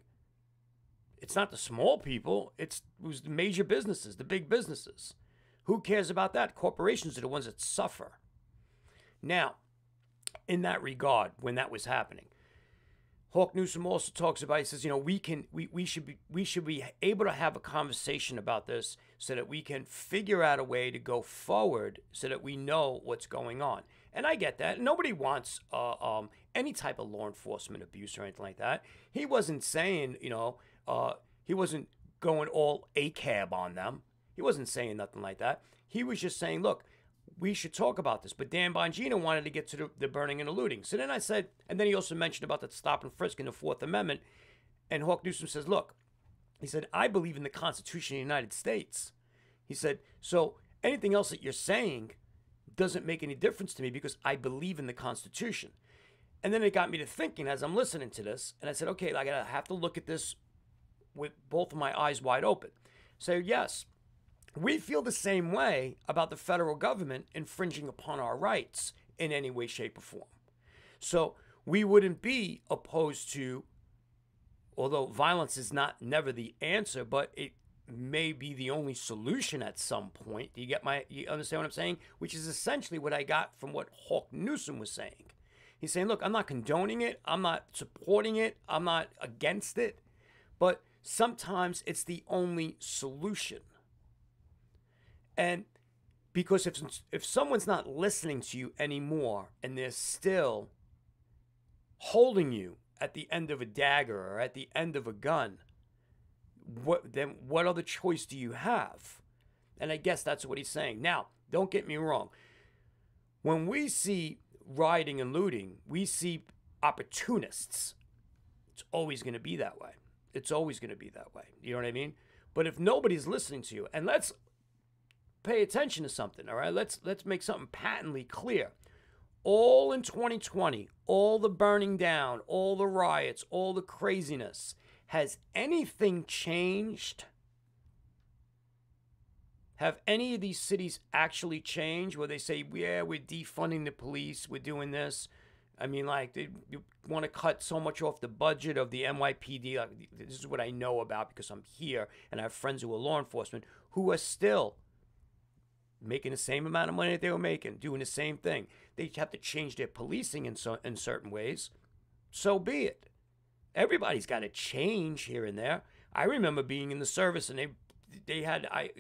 It's not the small people, it's it was the major businesses, the big businesses. Who cares about that? Corporations are the ones that suffer. Now, in that regard, when that was happening, Hawk Newsome also talks about. He says, you know, we can, we, we should be, we should be able to have a conversation about this so that we can figure out a way to go forward, so that we know what's going on. And I get that. Nobody wants uh, um, any type of law enforcement abuse or anything like that. He wasn't saying, you know, uh, he wasn't going all a cab on them. He wasn't saying nothing like that. He was just saying, look, we should talk about this. But Dan Bongino wanted to get to the, the burning and the looting. So then I said, and then he also mentioned about the stop and frisk in the Fourth Amendment. And Hawk Newsome says, look, he said, I believe in the Constitution of the United States. He said, so anything else that you're saying doesn't make any difference to me because I believe in the Constitution. And then it got me to thinking as I'm listening to this, and I said, okay, I gotta have to look at this with both of my eyes wide open. So yes, we feel the same way about the federal government infringing upon our rights in any way, shape, or form. So we wouldn't be opposed to, although violence is not never the answer, but it may be the only solution at some point. Do you get my you understand what I'm saying? Which is essentially what I got from what Hawk Newsome was saying. He's saying, look, I'm not condoning it, I'm not supporting it, I'm not against it, but sometimes it's the only solution. And because if if someone's not listening to you anymore and they're still holding you at the end of a dagger or at the end of a gun, what then what other choice do you have? And I guess that's what he's saying. Now, don't get me wrong. When we see rioting and looting, we see opportunists. It's always going to be that way. It's always going to be that way. You know what I mean? But if nobody's listening to you, and let's pay attention to something, all right? Let's let's make something patently clear. All in 2020, all the burning down, all the riots, all the craziness, has anything changed? Have any of these cities actually changed where they say, yeah, we're defunding the police, we're doing this? I mean, like, they you want to cut so much off the budget of the NYPD. Like, this is what I know about because I'm here and I have friends who are law enforcement who are still making the same amount of money that they were making, doing the same thing. They have to change their policing in, so, in certain ways. So be it. Everybody's got to change here and there. I remember being in the service and they they had I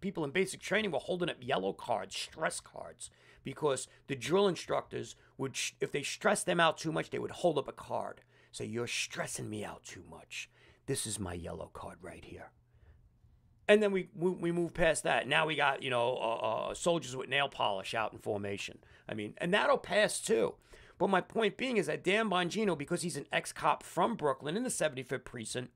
people in basic training were holding up yellow cards, stress cards, because the drill instructors would, if they stressed them out too much, they would hold up a card. Say, You're stressing me out too much. This is my yellow card right here. And then we we, we move past that. Now we got you know uh, uh, soldiers with nail polish out in formation. I mean, and that'll pass too. But my point being is that Dan Bongino, because he's an ex-cop from Brooklyn in the 75th precinct,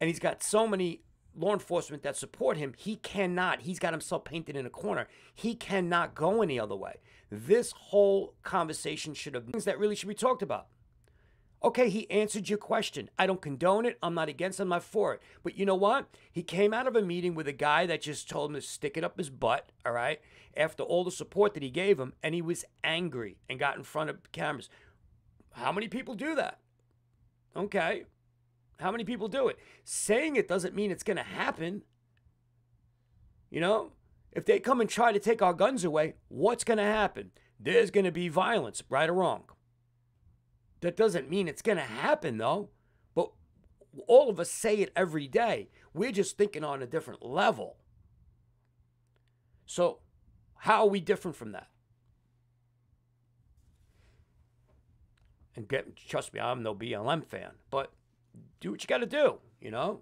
and he's got so many law enforcement that support him, he cannot. He's got himself painted in a corner. He cannot go any other way. This whole conversation should have things that really should be talked about. Okay, he answered your question. I don't condone it. I'm not against it. I'm not for it. But you know what? He came out of a meeting with a guy that just told him to stick it up his butt, all right, after all the support that he gave him, and he was angry and got in front of cameras. How many people do that? Okay. How many people do it? Saying it doesn't mean it's going to happen. You know, if they come and try to take our guns away, what's going to happen? There's going to be violence, right or wrong. That doesn't mean it's going to happen, though. But all of us say it every day. We're just thinking on a different level. So, how are we different from that? And get, trust me, I'm no BLM fan, but do what you got to do, you know?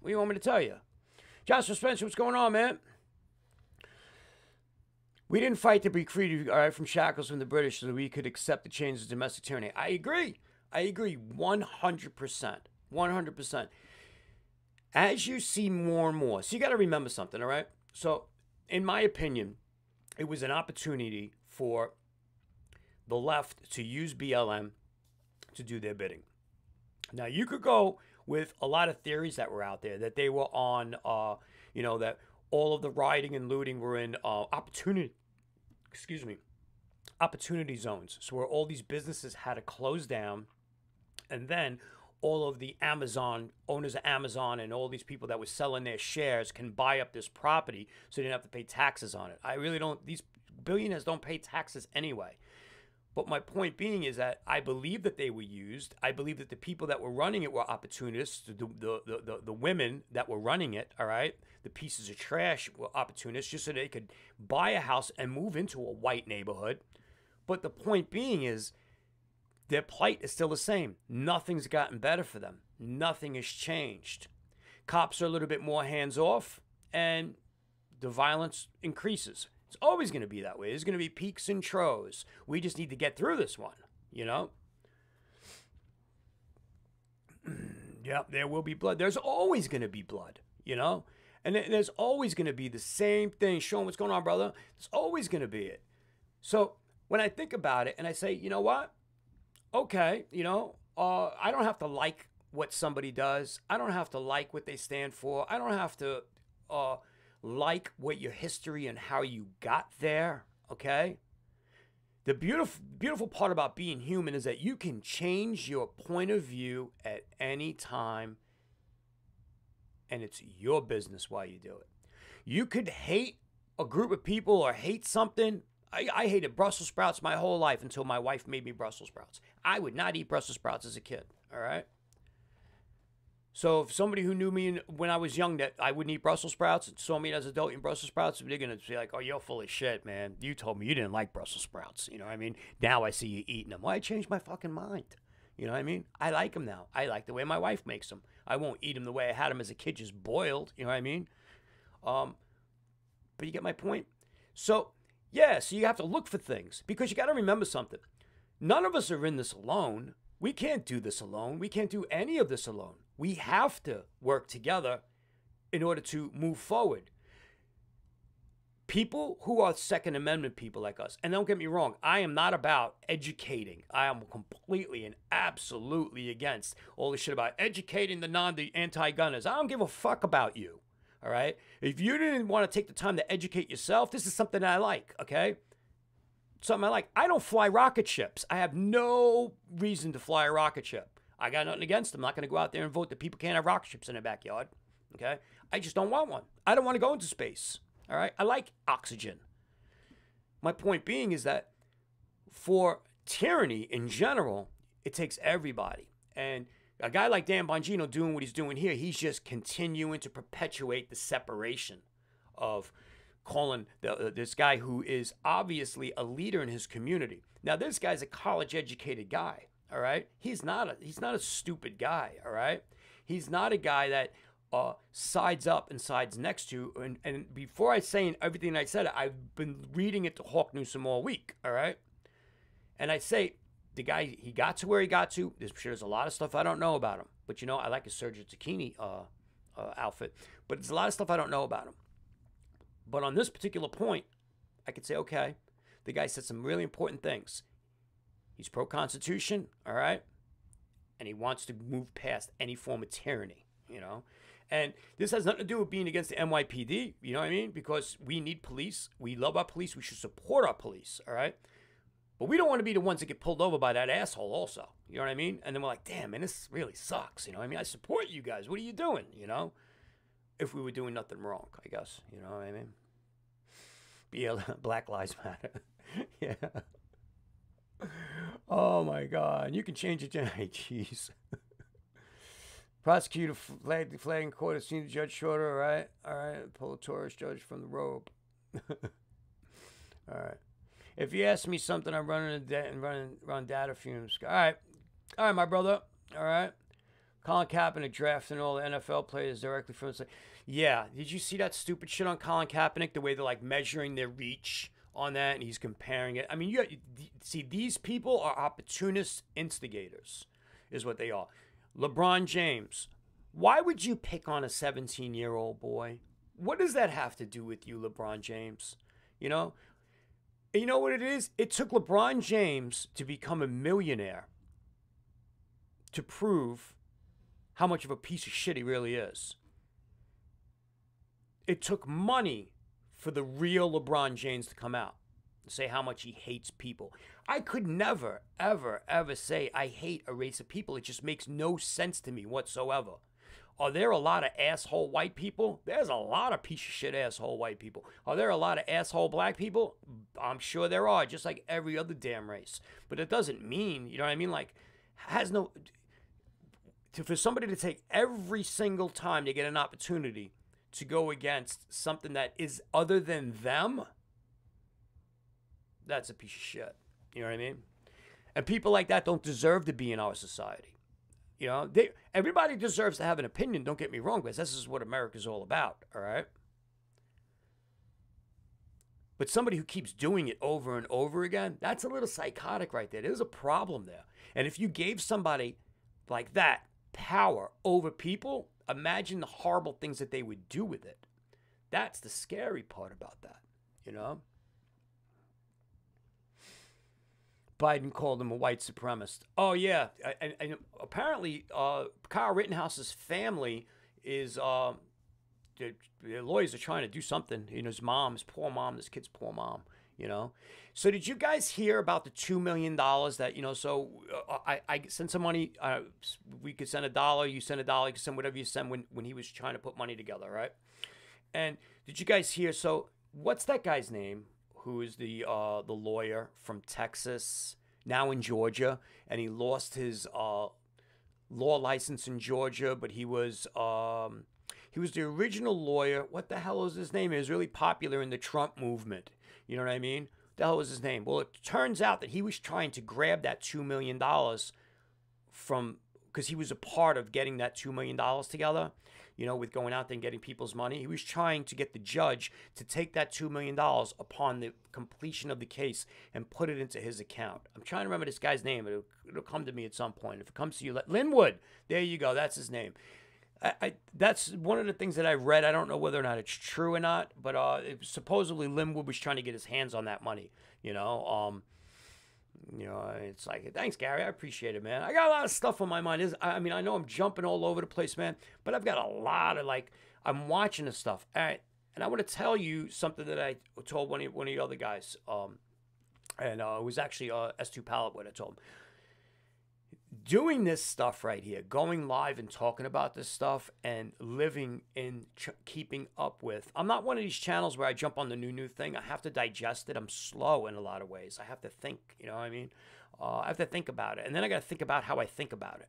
What do you want me to tell you? Joshua Spencer, what's going on, man? We didn't fight to be freed from shackles from the British so that we could accept the changes of domestic tyranny. I agree. I agree 100%. 100%. As you see more and more, so you got to remember something, all right? So, in my opinion, it was an opportunity for the left to use BLM to do their bidding. Now, you could go with a lot of theories that were out there that they were on, uh, you know, that all of the rioting and looting were in uh, opportunity excuse me, opportunity zones. So where all these businesses had to close down, and then all of the Amazon owners of Amazon and all these people that were selling their shares can buy up this property, so they didn't have to pay taxes on it. I really don't. These billionaires don't pay taxes anyway. But my point being is that I believe that they were used. I believe that the people that were running it were opportunists. The, the, the, the, the women that were running it, all right, the pieces of trash were opportunists just so they could buy a house and move into a white neighborhood. But the point being is their plight is still the same. Nothing's gotten better for them, nothing has changed. Cops are a little bit more hands off, and the violence increases. It's always going to be that way. There's going to be peaks and troughs. We just need to get through this one, you know? yeah, there will be blood. There's always going to be blood, you know? And there's always going to be the same thing. Showing what's going on, brother. It's always going to be it. So when I think about it and I say, you know what? Okay, you know, uh, I don't have to like what somebody does. I don't have to like what they stand for. I don't have to uh, like what your history and how you got there, okay? The beautiful beautiful part about being human is that you can change your point of view at any time and it's your business why you do it. You could hate a group of people or hate something. I, I hated Brussels sprouts my whole life until my wife made me Brussels sprouts. I would not eat Brussels sprouts as a kid, all right? So if somebody who knew me when I was young that I wouldn't eat Brussels sprouts and saw me as an adult eating Brussels sprouts, they're gonna be like, "Oh, you're full of shit, man. You told me you didn't like Brussels sprouts. You know what I mean? Now I see you eating them. Well, I changed my fucking mind? You know what I mean? I like them now. I like the way my wife makes them. I won't eat them the way I had them as a kid, just boiled. You know what I mean? Um, but you get my point. So yeah, so you have to look for things because you got to remember something. None of us are in this alone. We can't do this alone. We can't do any of this alone. We have to work together in order to move forward. People who are Second Amendment people like us, and don't get me wrong, I am not about educating. I am completely and absolutely against all this shit about educating the non the anti-gunners. I don't give a fuck about you. All right. If you didn't want to take the time to educate yourself, this is something I like. Okay. Something I like. I don't fly rocket ships. I have no reason to fly a rocket ship. I got nothing against them. I'm not going to go out there and vote that people can't have rocket ships in their backyard. Okay. I just don't want one. I don't want to go into space. All right. I like oxygen. My point being is that for tyranny in general, it takes everybody. And a guy like Dan Bongino doing what he's doing here, he's just continuing to perpetuate the separation of calling the, uh, this guy who is obviously a leader in his community. Now, this guy's a college educated guy. All right, he's not a he's not a stupid guy. All right, he's not a guy that uh, sides up and sides next to. And, and before I say everything I said, I've been reading it to Hawk Newsome all week. All right, and I say the guy he got to where he got to. There's, sure there's a lot of stuff I don't know about him, but you know I like his Sergio Tacchini uh, uh, outfit, but there's a lot of stuff I don't know about him. But on this particular point, I could say, okay, the guy said some really important things. He's pro Constitution, all right? And he wants to move past any form of tyranny, you know? And this has nothing to do with being against the NYPD, you know what I mean? Because we need police. We love our police. We should support our police, all right? But we don't want to be the ones that get pulled over by that asshole, also. You know what I mean? And then we're like, damn, man, this really sucks. You know I mean? I support you guys. What are you doing? You know? If we were doing nothing wrong, I guess. You know what I mean? Black Lives Matter. yeah. Oh my God! You can change it. Hey, jeez. Prosecutor flagged the flag in court seen the judge shorter. All right, all right. Pull a tourist judge from the robe. all right. If you ask me something, I'm running a and running run data fumes. All right, all right, my brother. All right. Colin Kaepernick drafting all the NFL players directly from the. Yeah, did you see that stupid shit on Colin Kaepernick? The way they're like measuring their reach on that, and he's comparing it. I mean, you see, these people are opportunist instigators, is what they are. LeBron James, why would you pick on a 17 year old boy? What does that have to do with you, LeBron James? You know, you know what it is? It took LeBron James to become a millionaire to prove how much of a piece of shit he really is. It took money for the real LeBron James to come out and say how much he hates people. I could never, ever, ever say I hate a race of people. It just makes no sense to me whatsoever. Are there a lot of asshole white people? There's a lot of piece of shit asshole white people. Are there a lot of asshole black people? I'm sure there are, just like every other damn race. But it doesn't mean, you know what I mean? Like, has no. To, for somebody to take every single time they get an opportunity to go against something that is other than them, that's a piece of shit. You know what I mean? And people like that don't deserve to be in our society. You know, they everybody deserves to have an opinion, don't get me wrong, because this is what America's all about, all right? But somebody who keeps doing it over and over again, that's a little psychotic right there. There's a problem there. And if you gave somebody like that power over people, imagine the horrible things that they would do with it. That's the scary part about that, you know? Biden called him a white supremacist. Oh yeah, and, and apparently uh, Kyle Rittenhouse's family is uh, the, the, lawyers are trying to do something. You know, his mom, his poor mom, this kid's poor mom. You know, so did you guys hear about the two million dollars that you know? So uh, I I sent some money. Uh, we could send a dollar. You send a dollar. You can send whatever you send when when he was trying to put money together, right? And did you guys hear? So what's that guy's name? who is the uh, the lawyer from Texas, now in Georgia, and he lost his uh, law license in Georgia, but he was um, he was the original lawyer. What the hell is his name? He was really popular in the Trump movement. You know what I mean? The hell was his name? Well, it turns out that he was trying to grab that two million dollars from because he was a part of getting that two million dollars together you know, with going out there and getting people's money. He was trying to get the judge to take that $2 million upon the completion of the case and put it into his account. I'm trying to remember this guy's name. It'll, it'll come to me at some point. If it comes to you, let, Lin Wood. There you go. That's his name. I, I, that's one of the things that I've read. I don't know whether or not it's true or not, but uh, it, supposedly Lin Wood was trying to get his hands on that money. You know, um, you know, it's like, thanks, Gary. I appreciate it, man. I got a lot of stuff on my mind. Is I mean, I know I'm jumping all over the place, man, but I've got a lot of like, I'm watching this stuff. All right. And I want to tell you something that I told one of, one of the other guys. Um, and uh, it was actually uh, S2 Pallet what I told him doing this stuff right here, going live and talking about this stuff and living in ch- keeping up with. I'm not one of these channels where I jump on the new new thing. I have to digest it. I'm slow in a lot of ways. I have to think. You know what I mean? Uh, I have to think about it, and then I got to think about how I think about it.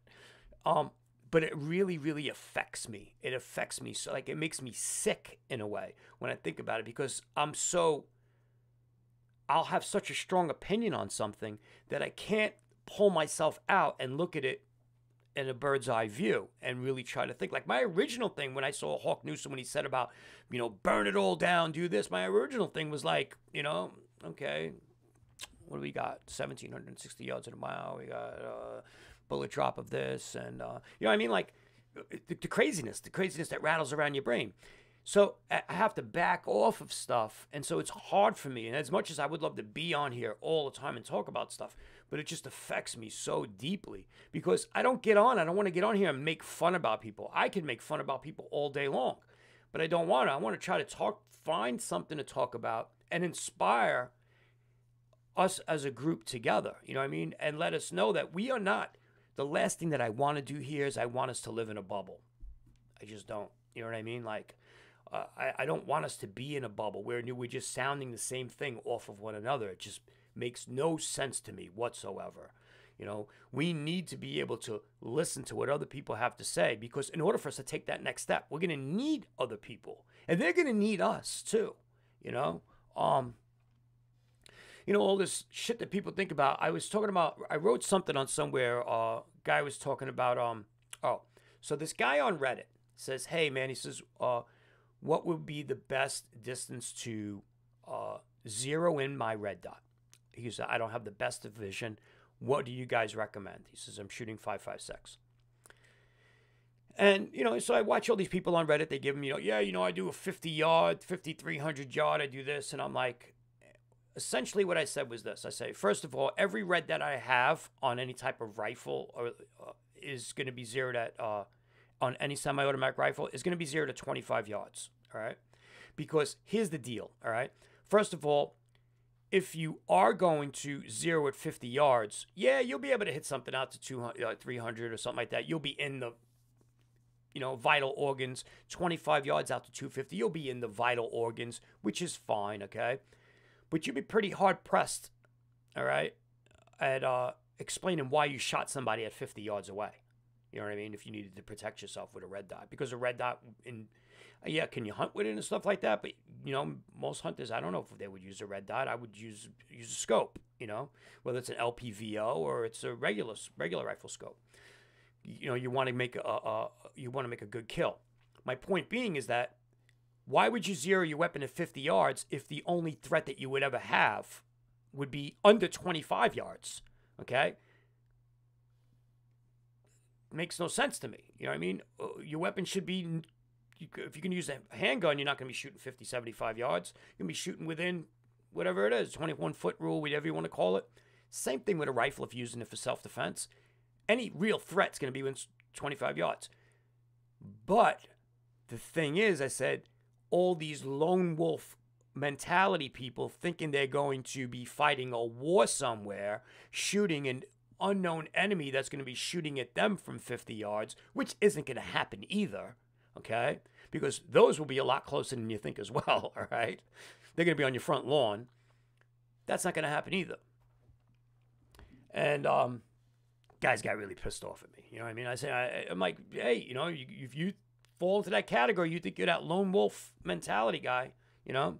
Um, but it really, really affects me. It affects me so like it makes me sick in a way when I think about it because I'm so I'll have such a strong opinion on something that I can't pull myself out and look at it in a bird's eye view and really try to think. Like my original thing when I saw Hawk Newsome when he said about, you know, burn it all down, do this, my original thing was like, you know, okay, what do we got? 1,760 yards in a mile. We got a bullet drop of this. And, uh, you know what I mean? Like the, the craziness, the craziness that rattles around your brain. So I have to back off of stuff. And so it's hard for me. And as much as I would love to be on here all the time and talk about stuff, but it just affects me so deeply because I don't get on. I don't want to get on here and make fun about people. I can make fun about people all day long, but I don't want to. I want to try to talk, find something to talk about and inspire us as a group together. You know what I mean? And let us know that we are not. The last thing that I want to do here is I want us to live in a bubble. I just don't. You know what I mean? Like, uh, I, I don't want us to be in a bubble where new we're just sounding the same thing off of one another. It just makes no sense to me whatsoever. You know, we need to be able to listen to what other people have to say because in order for us to take that next step, we're going to need other people and they're going to need us too. You know, um, you know all this shit that people think about. I was talking about. I wrote something on somewhere. Uh, guy was talking about. Um, oh, so this guy on Reddit says, "Hey man," he says, uh, "What would be the best distance to uh, zero in my red dot?" He said, "I don't have the best of vision. What do you guys recommend?" He says, "I'm shooting five five six. And, you know, so I watch all these people on Reddit. They give them, you know, yeah, you know, I do a 50 yard, 5,300 yard, I do this. And I'm like, essentially what I said was this I say, first of all, every red that I have on any type of rifle or, uh, is going to be zeroed at, uh, on any semi automatic rifle, is going to be zero to 25 yards. All right. Because here's the deal. All right. First of all, if you are going to zero at 50 yards, yeah, you'll be able to hit something out to 200, uh, 300 or something like that. You'll be in the you know, vital organs, 25 yards out to 250, you'll be in the vital organs, which is fine, okay? But you'd be pretty hard pressed, all right, at uh, explaining why you shot somebody at 50 yards away. You know what I mean? If you needed to protect yourself with a red dot, because a red dot, in yeah, can you hunt with it and stuff like that? But you know, most hunters, I don't know if they would use a red dot. I would use use a scope. You know, whether it's an LPVO or it's a regular regular rifle scope you know you want to make a, a you want to make a good kill. My point being is that why would you zero your weapon at 50 yards if the only threat that you would ever have would be under 25 yards? Okay? Makes no sense to me. You know what I mean? Uh, your weapon should be, if you can use a handgun, you're not going to be shooting 50, 75 yards. You're going to be shooting within whatever it is 21 foot rule, whatever you want to call it. Same thing with a rifle if you're using it for self defense any real threat's going to be within 25 yards. But the thing is, I said, all these lone wolf mentality people thinking they're going to be fighting a war somewhere, shooting an unknown enemy that's going to be shooting at them from 50 yards, which isn't going to happen either. Okay? Because those will be a lot closer than you think as well. All right? They're going to be on your front lawn. That's not going to happen either. And, um, guys got really pissed off at me. You know what I mean? I say, I, am like, hey, you know, you, if you fall into that category, you think you're that lone wolf mentality guy, you know,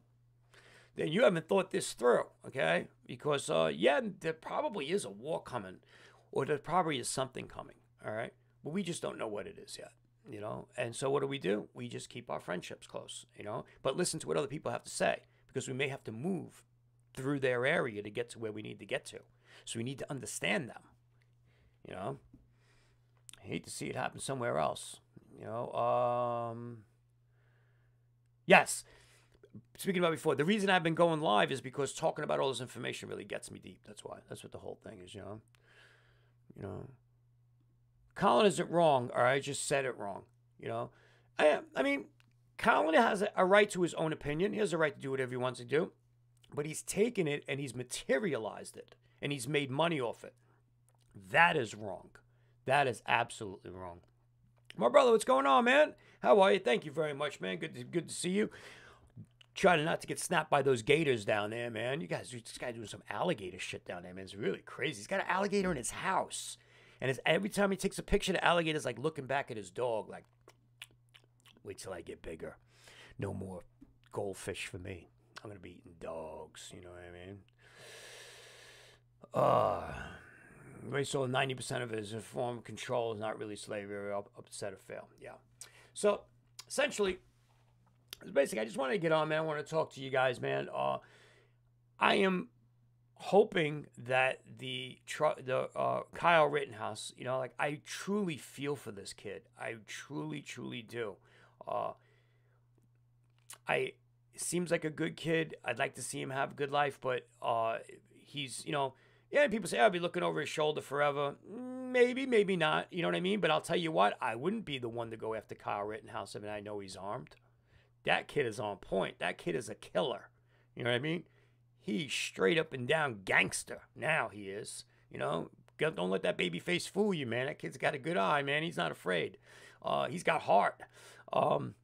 then you haven't thought this through, okay? Because, uh, yeah, there probably is a war coming, or there probably is something coming, all right? But we just don't know what it is yet, you know? And so what do we do? We just keep our friendships close, you know? But listen to what other people have to say, because we may have to move through their area to get to where we need to get to. So we need to understand them you know, I hate to see it happen somewhere else. You know, um, yes. Speaking about before, the reason I've been going live is because talking about all this information really gets me deep. That's why. That's what the whole thing is. You know, you know. Colin isn't wrong, or I just said it wrong. You know, I I mean, Colin has a right to his own opinion. He has a right to do whatever he wants to do, but he's taken it and he's materialized it and he's made money off it. That is wrong. That is absolutely wrong. My brother, what's going on, man? How are you? Thank you very much, man. Good to, good to see you. Trying not to get snapped by those gators down there, man. You guys, this guy doing some alligator shit down there, man. It's really crazy. He's got an alligator in his house. And it's, every time he takes a picture, the alligator's like looking back at his dog, like, wait till I get bigger. No more goldfish for me. I'm going to be eating dogs. You know what I mean? Uh, Ray saw 90% of it is a form of control, is not really slavery, up, upset or fail. Yeah. So essentially, basically, I just wanted to get on, man. I want to talk to you guys, man. Uh, I am hoping that the the uh, Kyle Rittenhouse, you know, like I truly feel for this kid. I truly, truly do. Uh, I seems like a good kid. I'd like to see him have a good life, but uh, he's, you know, yeah, people say I'll be looking over his shoulder forever. Maybe, maybe not. You know what I mean? But I'll tell you what, I wouldn't be the one to go after Kyle Rittenhouse. I mean, I know he's armed. That kid is on point. That kid is a killer. You know what I mean? He's straight up and down gangster. Now he is. You know, don't let that baby face fool you, man. That kid's got a good eye, man. He's not afraid. Uh, he's got heart. Um,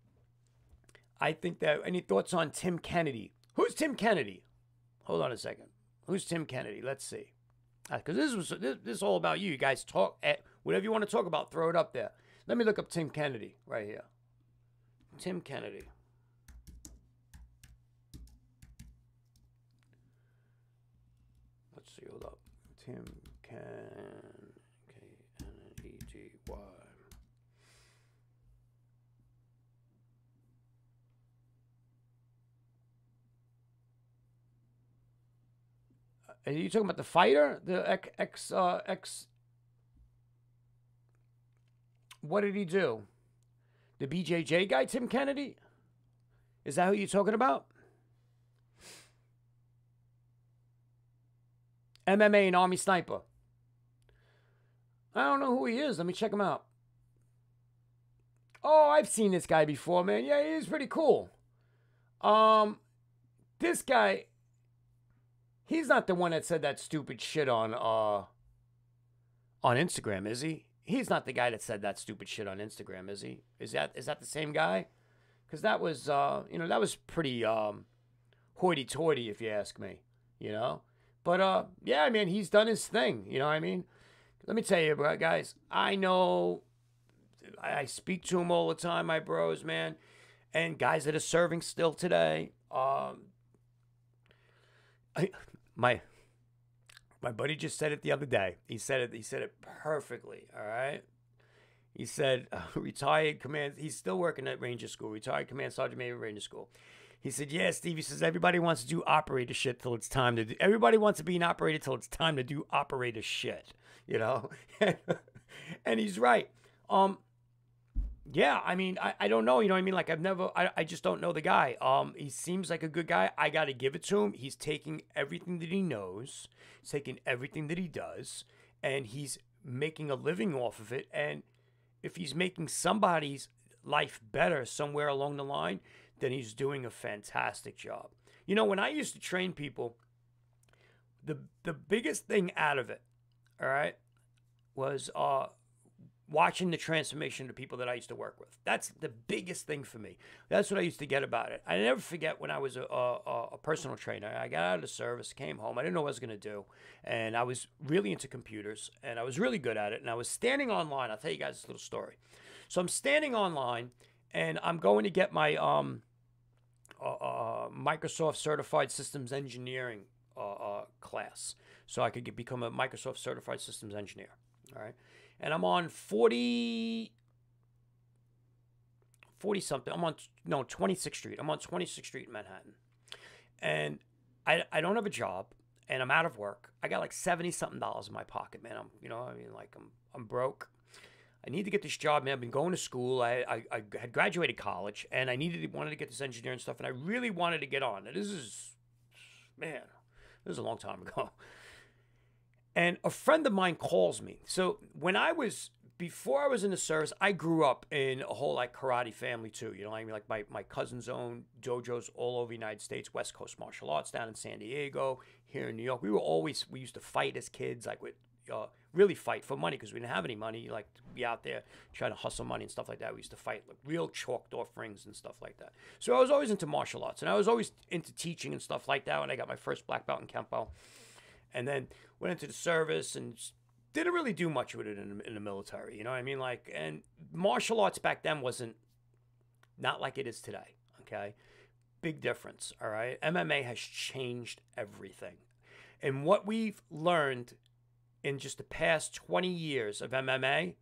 I think that. Any thoughts on Tim Kennedy? Who's Tim Kennedy? Hold on a second. Who's Tim Kennedy? Let's see. Because uh, this was this, this is all about you. You guys talk at whatever you want to talk about. Throw it up there. Let me look up Tim Kennedy right here. Tim Kennedy. Let's see. Hold Tim Ken K N E D Y. Are you talking about the fighter? The ex, ex, uh, ex. What did he do? The BJJ guy, Tim Kennedy? Is that who you're talking about? MMA and Army Sniper. I don't know who he is. Let me check him out. Oh, I've seen this guy before, man. Yeah, he's pretty cool. Um, this guy, He's not the one that said that stupid shit on uh on Instagram, is he? He's not the guy that said that stupid shit on Instagram, is he? Is that is that the same guy? Because that was uh you know that was pretty um hoity-toity if you ask me, you know. But uh yeah, I mean he's done his thing, you know what I mean. Let me tell you, guys. I know I speak to him all the time, my bros, man, and guys that are serving still today. Um, I, my my buddy just said it the other day. He said it. He said it perfectly. All right. He said uh, retired command. He's still working at Ranger School. Retired command sergeant major Ranger School. He said, "Yeah, Steve." He says everybody wants to do operator shit till it's time to do. Everybody wants to be an operator till it's time to do operator shit. You know, and he's right. Um, yeah, I mean, I, I don't know. You know what I mean? Like, I've never, I, I just don't know the guy. Um, He seems like a good guy. I got to give it to him. He's taking everything that he knows, he's taking everything that he does, and he's making a living off of it. And if he's making somebody's life better somewhere along the line, then he's doing a fantastic job. You know, when I used to train people, the the biggest thing out of it, all right, was uh watching the transformation of the people that I used to work with. That's the biggest thing for me. That's what I used to get about it. I never forget when I was a, a, a personal trainer. I got out of the service, came home. I didn't know what I was going to do. And I was really into computers and I was really good at it. And I was standing online. I'll tell you guys this little story. So I'm standing online and I'm going to get my um, uh, Microsoft Certified Systems Engineering uh, uh class so I could get, become a Microsoft Certified Systems Engineer. All right and I'm on 40 40 something. I'm on no 26th Street. I'm on 26th Street in Manhattan. And I I don't have a job and I'm out of work. I got like 70 something dollars in my pocket, man. I'm you know, I mean like I'm I'm broke. I need to get this job, man. I've been going to school. I, I, I had graduated college and I needed wanted to get this engineering stuff and I really wanted to get on. And this is man, this is a long time ago. And a friend of mine calls me. So when I was before I was in the service, I grew up in a whole like karate family too. You know, I mean, like my, my cousins own dojos all over the United States, West Coast martial arts down in San Diego, here in New York. We were always we used to fight as kids, like with uh, really fight for money because we didn't have any money. Like be out there trying to hustle money and stuff like that. We used to fight like real chalked off rings and stuff like that. So I was always into martial arts and I was always into teaching and stuff like that. When I got my first black belt in Kempo and then went into the service and didn't really do much with it in, in the military. You know what I mean? Like, and martial arts back then wasn't not like it is today. Okay, big difference. All right, MMA has changed everything, and what we've learned in just the past 20 years of MMA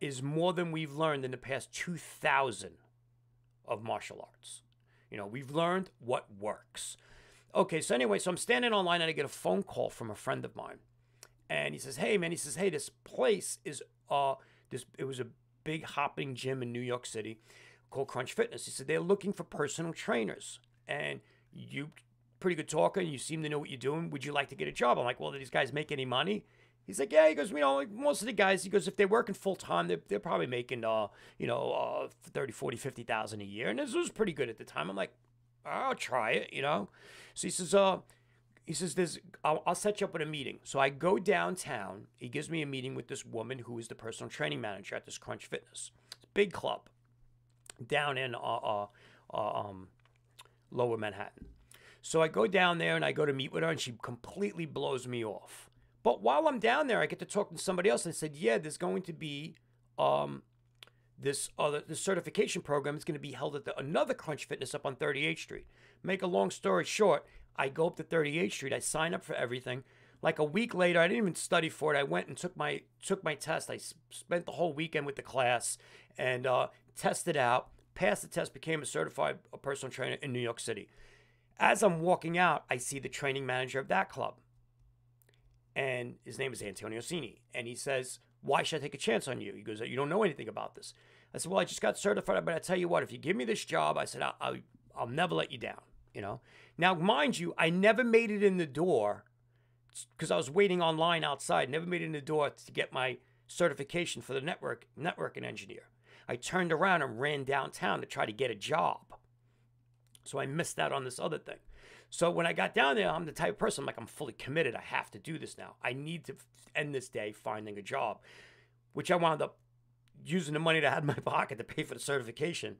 is more than we've learned in the past 2,000 of martial arts. You know, we've learned what works. Okay, so anyway, so I'm standing online and I get a phone call from a friend of mine. And he says, "Hey man," he says, "Hey, this place is uh this it was a big hopping gym in New York City called Crunch Fitness." He said, "They're looking for personal trainers." And you pretty good talker and you seem to know what you're doing. Would you like to get a job? I'm like, "Well, do these guys make any money?" He's like, yeah. He goes, you know, like most of the guys, he goes, if they're working full time, they're, they're probably making, uh, you know, uh, 30, 40, 50,000 a year. And this was pretty good at the time. I'm like, I'll try it, you know? So he says, uh, he says, there's, I'll, I'll set you up with a meeting. So I go downtown. He gives me a meeting with this woman who is the personal training manager at this Crunch Fitness. Big club down in, uh, uh, uh, um, lower Manhattan. So I go down there and I go to meet with her, and she completely blows me off. But while I'm down there, I get to talk to somebody else and said, "Yeah, there's going to be um, this other this certification program is going to be held at the, another Crunch Fitness up on 38th Street." Make a long story short, I go up to 38th Street. I sign up for everything. Like a week later, I didn't even study for it. I went and took my took my test. I spent the whole weekend with the class and uh, tested out. Passed the test. Became a certified personal trainer in New York City. As I'm walking out, I see the training manager of that club and his name is Antonio Cini. And he says, Why should I take a chance on you? He goes, You don't know anything about this. I said, Well, I just got certified, but I tell you what, if you give me this job, I said, I'll, I'll, I'll never let you down. You know? Now, mind you, I never made it in the door because I was waiting online outside, never made it in the door to get my certification for the network networking engineer. I turned around and ran downtown to try to get a job. So I missed out on this other thing. So when I got down there, I'm the type of person, I'm like, I'm fully committed. I have to do this now. I need to end this day finding a job, which I wound up using the money that I had in my pocket to pay for the certification.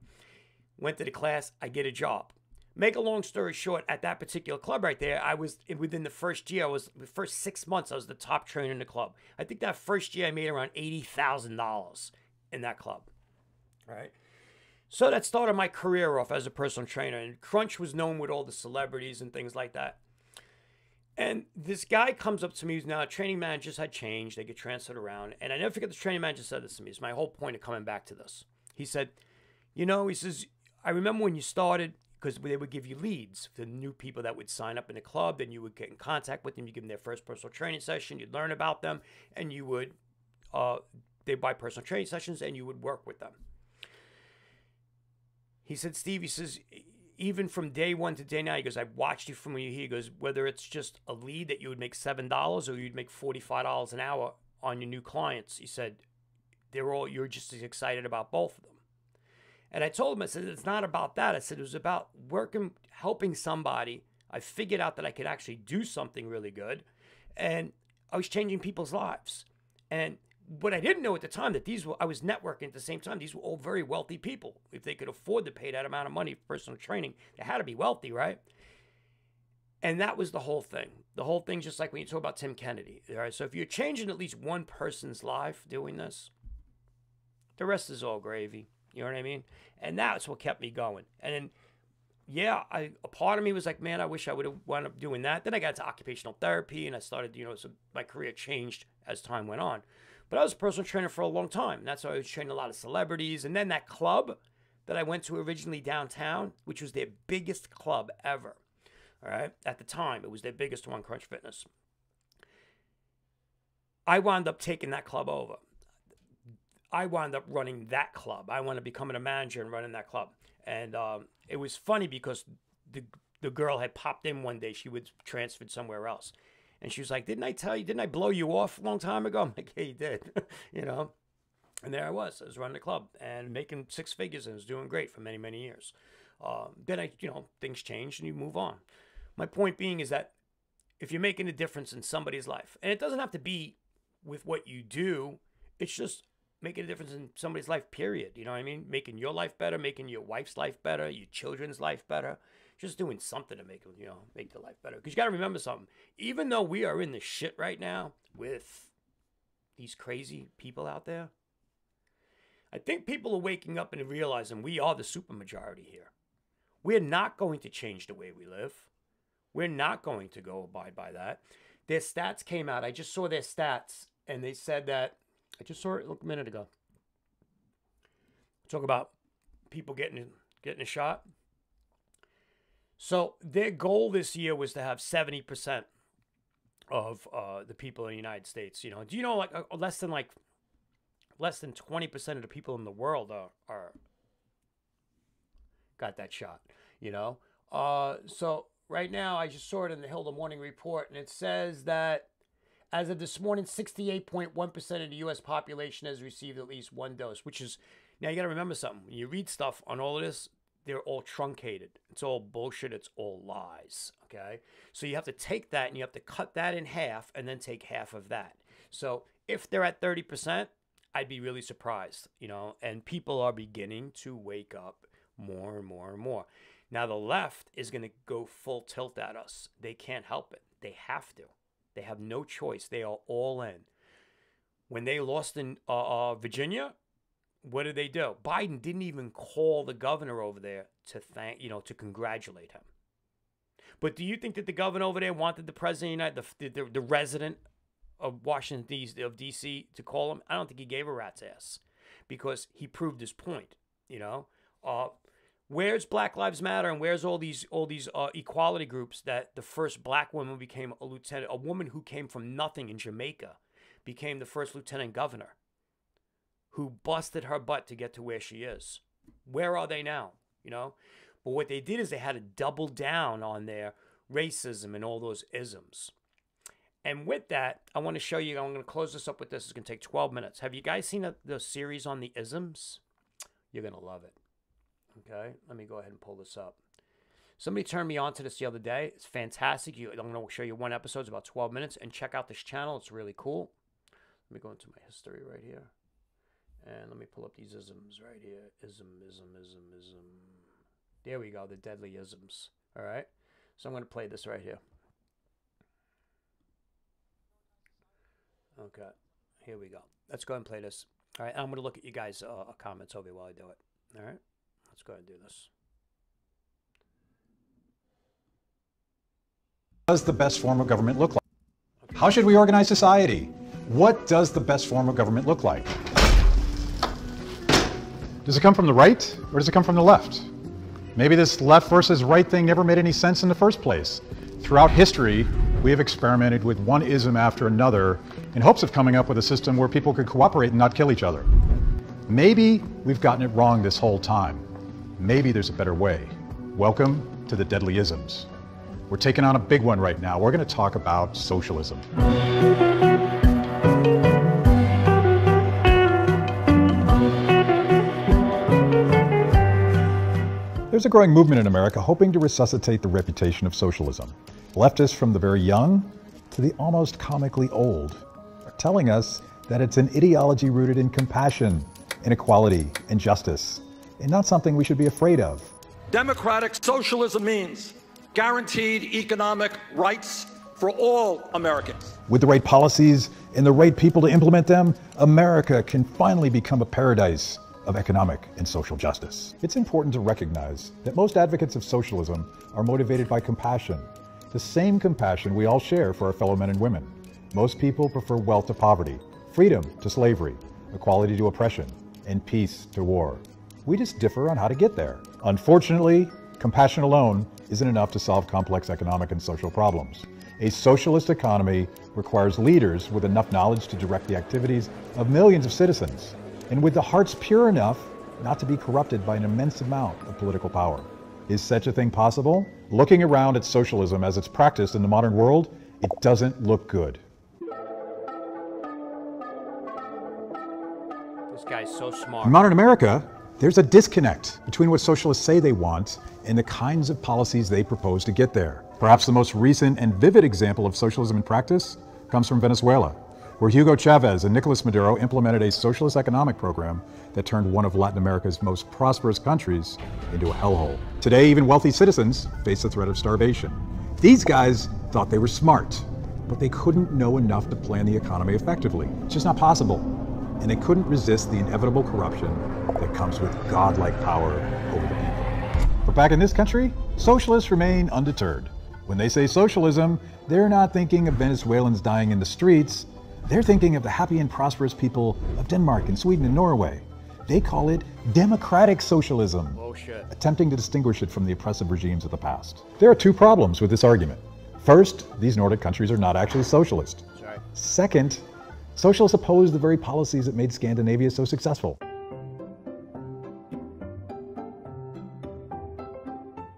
Went to the class, I get a job. Make a long story short, at that particular club right there, I was eh, within the first year, I was the first six months, I was the top trainer in the club. I think that first year I made around eighty thousand dollars in that club. Right. So that started my career off as a personal trainer, and Crunch was known with all the celebrities and things like that. And this guy comes up to me who's now training managers had changed, they get transferred around. And I never forget the training manager said this to me. It's my whole point of coming back to this. He said, You know, he says, I remember when you started, because they would give you leads the new people that would sign up in the club. Then you would get in contact with them. You give them their first personal training session. You'd learn about them, and you would, uh, they buy personal training sessions, and you would work with them. He said, Steve, he says, even from day one to day now, he goes, I watched you from when you here. He goes, whether it's just a lead that you would make $7 or you'd make $45 an hour on your new clients, he said, they're all, you're just as excited about both of them. And I told him, I said, it's not about that. I said, it was about working, helping somebody. I figured out that I could actually do something really good. And I was changing people's lives. And what I didn't know at the time that these were I was networking at the same time. These were all very wealthy people. If they could afford to pay that amount of money for personal training, they had to be wealthy, right? And that was the whole thing. The whole thing, just like when you talk about Tim Kennedy. All right. So if you're changing at least one person's life doing this, the rest is all gravy. You know what I mean? And that's what kept me going. And then yeah, I a part of me was like, man, I wish I would have wound up doing that. Then I got to occupational therapy and I started, you know, so my career changed as time went on. But I was a personal trainer for a long time. That's why I was training a lot of celebrities. And then that club that I went to originally downtown, which was their biggest club ever. All right. At the time, it was their biggest one, Crunch Fitness. I wound up taking that club over. I wound up running that club. I wound up becoming a manager and running that club. And um, it was funny because the the girl had popped in one day. She was transferred somewhere else, and she was like, "Didn't I tell you? Didn't I blow you off a long time ago?" I'm like, "Yeah, you did," you know. And there I was. I was running the club and making six figures, and was doing great for many many years. Um, then I, you know, things change and you move on. My point being is that if you're making a difference in somebody's life, and it doesn't have to be with what you do, it's just making a difference in somebody's life, period. You know what I mean? Making your life better, making your wife's life better, your children's life better. Just doing something to make you know make their life better. Because you got to remember something. Even though we are in the shit right now, with these crazy people out there? I think people are waking up and realizing we are the supermajority here. We're not going to change the way we live. We're not going to go abide by that. Their stats came out. I just saw their stats, and they said that I just saw it a minute ago. Talk about people getting getting a shot. So their goal this year was to have seventy percent of uh, the people in the United States. You know, do you know like uh, less than like less than twenty percent of the people in the world are, are got that shot. You know, uh, so right now I just saw it in the Hilda Morning Report, and it says that as of this morning, 68.1% of the U.S. population has received at least one dose, which is now you got to remember something. When you read stuff on all of this, they're all truncated. It's all bullshit. It's all lies. Okay. So you have to take that and you have to cut that in half and then take half of that. So if they're at 30%, I'd be really surprised, you know, and people are beginning to wake up more and more and more. Now, the left is going to go full tilt at us. They can't help it. They have to. They have no choice. They are all in. When they lost in uh, uh, Virginia, what did they do? Biden didn't even call the governor over there to thank, you know, to congratulate him. But do you think that the governor over there wanted the president of the United, the, the, the resident of Washington D, of D.C. to call him? I don't think he gave a rat's ass because he proved his point. You know, uh, where's Black Lives Matter and where's all these all these uh, equality groups that the first black woman became a lieutenant, a woman who came from nothing in Jamaica, became the first lieutenant governor who busted her butt to get to where she is. Where are they now? You know? But what they did is they had to double down on their racism and all those isms. And with that, I want to show you, I'm going to close this up with this. It's going to take 12 minutes. Have you guys seen the, the series on the isms? You're going to love it. Okay, let me go ahead and pull this up. Somebody turned me on to this the other day. It's fantastic. You, I'm going to show you one episode. It's about 12 minutes. And check out this channel. It's really cool. Let me go into my history right here. And let me pull up these isms right here. Ism, ism, ism, ism. There we go, the deadly isms. All right. So I'm going to play this right here. Okay. Here we go. Let's go and play this. All right. I'm going to look at you guys' uh, comments over while I do it. All right. Let's go ahead and do this. does the best form of government look like? How should we organize society? What does the best form of government look like? Does it come from the right or does it come from the left? Maybe this left versus right thing never made any sense in the first place. Throughout history, we have experimented with one ism after another in hopes of coming up with a system where people could cooperate and not kill each other. Maybe we've gotten it wrong this whole time. Maybe there's a better way. Welcome to the Deadly Isms. We're taking on a big one right now. We're going to talk about socialism. There's a growing movement in America hoping to resuscitate the reputation of socialism. Leftists from the very young to the almost comically old are telling us that it's an ideology rooted in compassion, inequality, and justice, and not something we should be afraid of. Democratic socialism means guaranteed economic rights for all Americans. With the right policies and the right people to implement them, America can finally become a paradise of economic and social justice. It's important to recognize that most advocates of socialism are motivated by compassion, the same compassion we all share for our fellow men and women. Most people prefer wealth to poverty, freedom to slavery, equality to oppression, and peace to war. We just differ on how to get there. Unfortunately, compassion alone isn't enough to solve complex economic and social problems. A socialist economy requires leaders with enough knowledge to direct the activities of millions of citizens and with the hearts pure enough not to be corrupted by an immense amount of political power. Is such a thing possible? Looking around at socialism as it's practiced in the modern world, it doesn't look good. This guy's so smart. In modern America, there's a disconnect between what socialists say they want and the kinds of policies they propose to get there. Perhaps the most recent and vivid example of socialism in practice comes from Venezuela where Hugo Chavez and Nicolas Maduro implemented a socialist economic program that turned one of Latin America's most prosperous countries into a hellhole. Today, even wealthy citizens face the threat of starvation. These guys thought they were smart. but they couldn't know enough to plan the economy effectively. It's just not possible. And they couldn't resist the inevitable corruption that comes with godlike power over the people. But back in this country, socialists remain undeterred. When they say socialism, they're not thinking of Venezuelans dying in the streets. They're thinking of the happy and prosperous people of Denmark and Sweden and Norway. They call it democratic socialism, oh, Bullshit. attempting to distinguish it from the oppressive regimes of the past. There are two problems with this argument. First, these Nordic countries are not actually socialist. Second, socialists oppose the very policies that made Scandinavia so successful.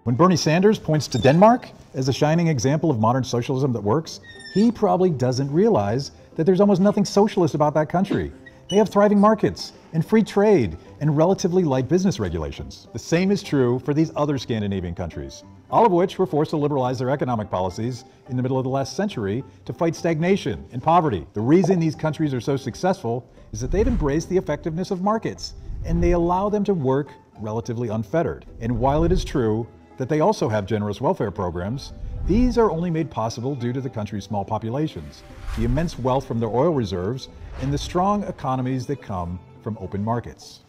When Bernie Sanders points to Denmark as a shining example of modern socialism that works, he probably doesn't realize that there's almost nothing socialist about that country. They have thriving markets and free trade and relatively light business regulations. The same is true for these other Scandinavian countries, all of which were forced to liberalize their economic policies in the middle of the last century to fight stagnation and poverty. The reason these countries are so successful is that they've embraced the effectiveness of markets and they allow them to work relatively unfettered. And while it is true that they also have generous welfare programs, these are only made possible due to the country's small populations, the immense wealth from their oil reserves, and the strong economies that come from open markets.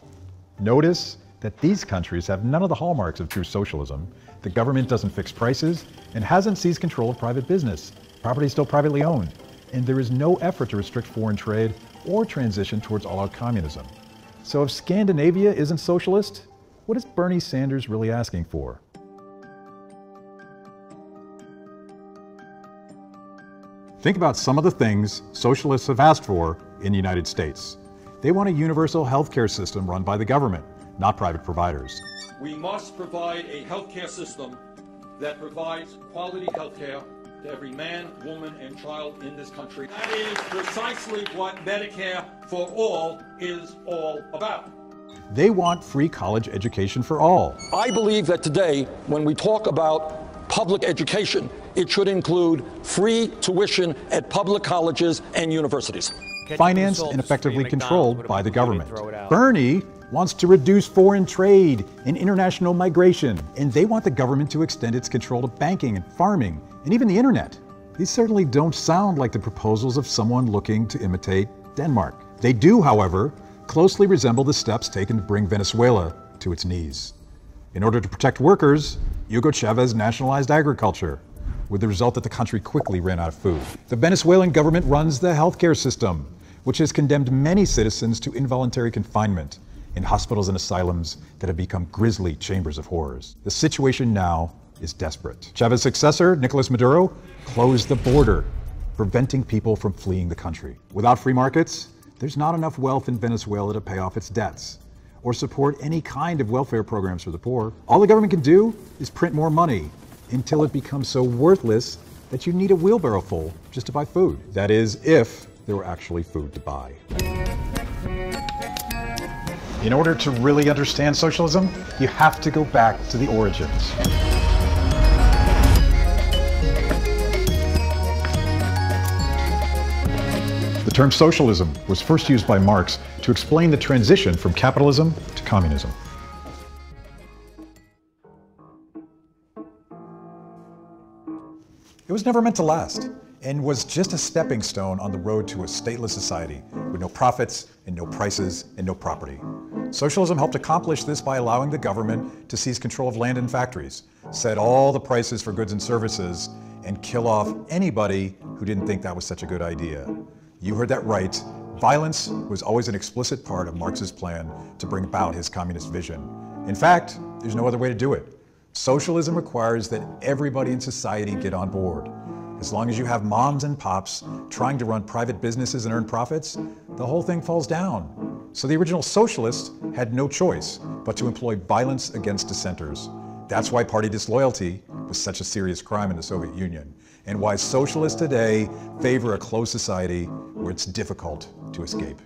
Notice that these countries have none of the hallmarks of true socialism. The government doesn't fix prices and hasn't seized control of private business. Property is still privately owned, and there is no effort to restrict foreign trade or transition towards all out communism. So if Scandinavia isn't socialist, what is Bernie Sanders really asking for? Think about some of the things socialists have asked for in the United States. They want a universal healthcare system run by the government, not private providers. We must provide a healthcare system that provides quality healthcare to every man, woman, and child in this country. That is precisely what Medicare for All is all about. They want free college education for all. I believe that today, when we talk about public education, it should include free tuition at public colleges and universities. Catch financed and effectively controlled by the government. throw it out. Bernie wants to reduce foreign trade and international migration, and they want the government to extend its control to banking and farming and even the internet. These certainly don't sound like the proposals of someone looking to imitate Denmark. They do, however, closely resemble the steps taken to bring Venezuela to its knees. In order to protect workers, Hugo Chavez nationalized agriculture, with the result that the country quickly ran out of food. The Venezuelan government runs the healthcare system, which has condemned many citizens to involuntary confinement in hospitals and asylums that have become grisly chambers of horrors. The situation now is desperate. Chavez's successor, Nicolas Maduro, closed the border, preventing people from fleeing the country. Without free markets, there's not enough wealth in Venezuela to pay off its debts or support any kind of welfare programs for the poor. All the government can do is print more money until it becomes so worthless that you need a wheelbarrow full just to buy food. That is, if there were actually food to buy. In order to really understand socialism, you have to go back to the origins. The term socialism was first used by Marx to explain the transition from capitalism to communism. It was never meant to last and was just a stepping stone on the road to a stateless society with no profits and no prices and no property. Socialism helped accomplish this by allowing the government to seize control of land and factories, set all the prices for goods and services, and kill off anybody who didn't think that was such a good idea. You heard that right. Violence was always an explicit part of Marx's plan to bring about his communist vision. In fact, there's no other way to do it. Socialism requires that everybody in society get on board. As long as you have moms and pops trying to run private businesses and earn profits, the whole thing falls down. So the original socialists had no choice but to employ violence against dissenters. That's why party disloyalty was such a serious crime in the Soviet Union, and why socialists today favor a closed society where it's difficult to escape.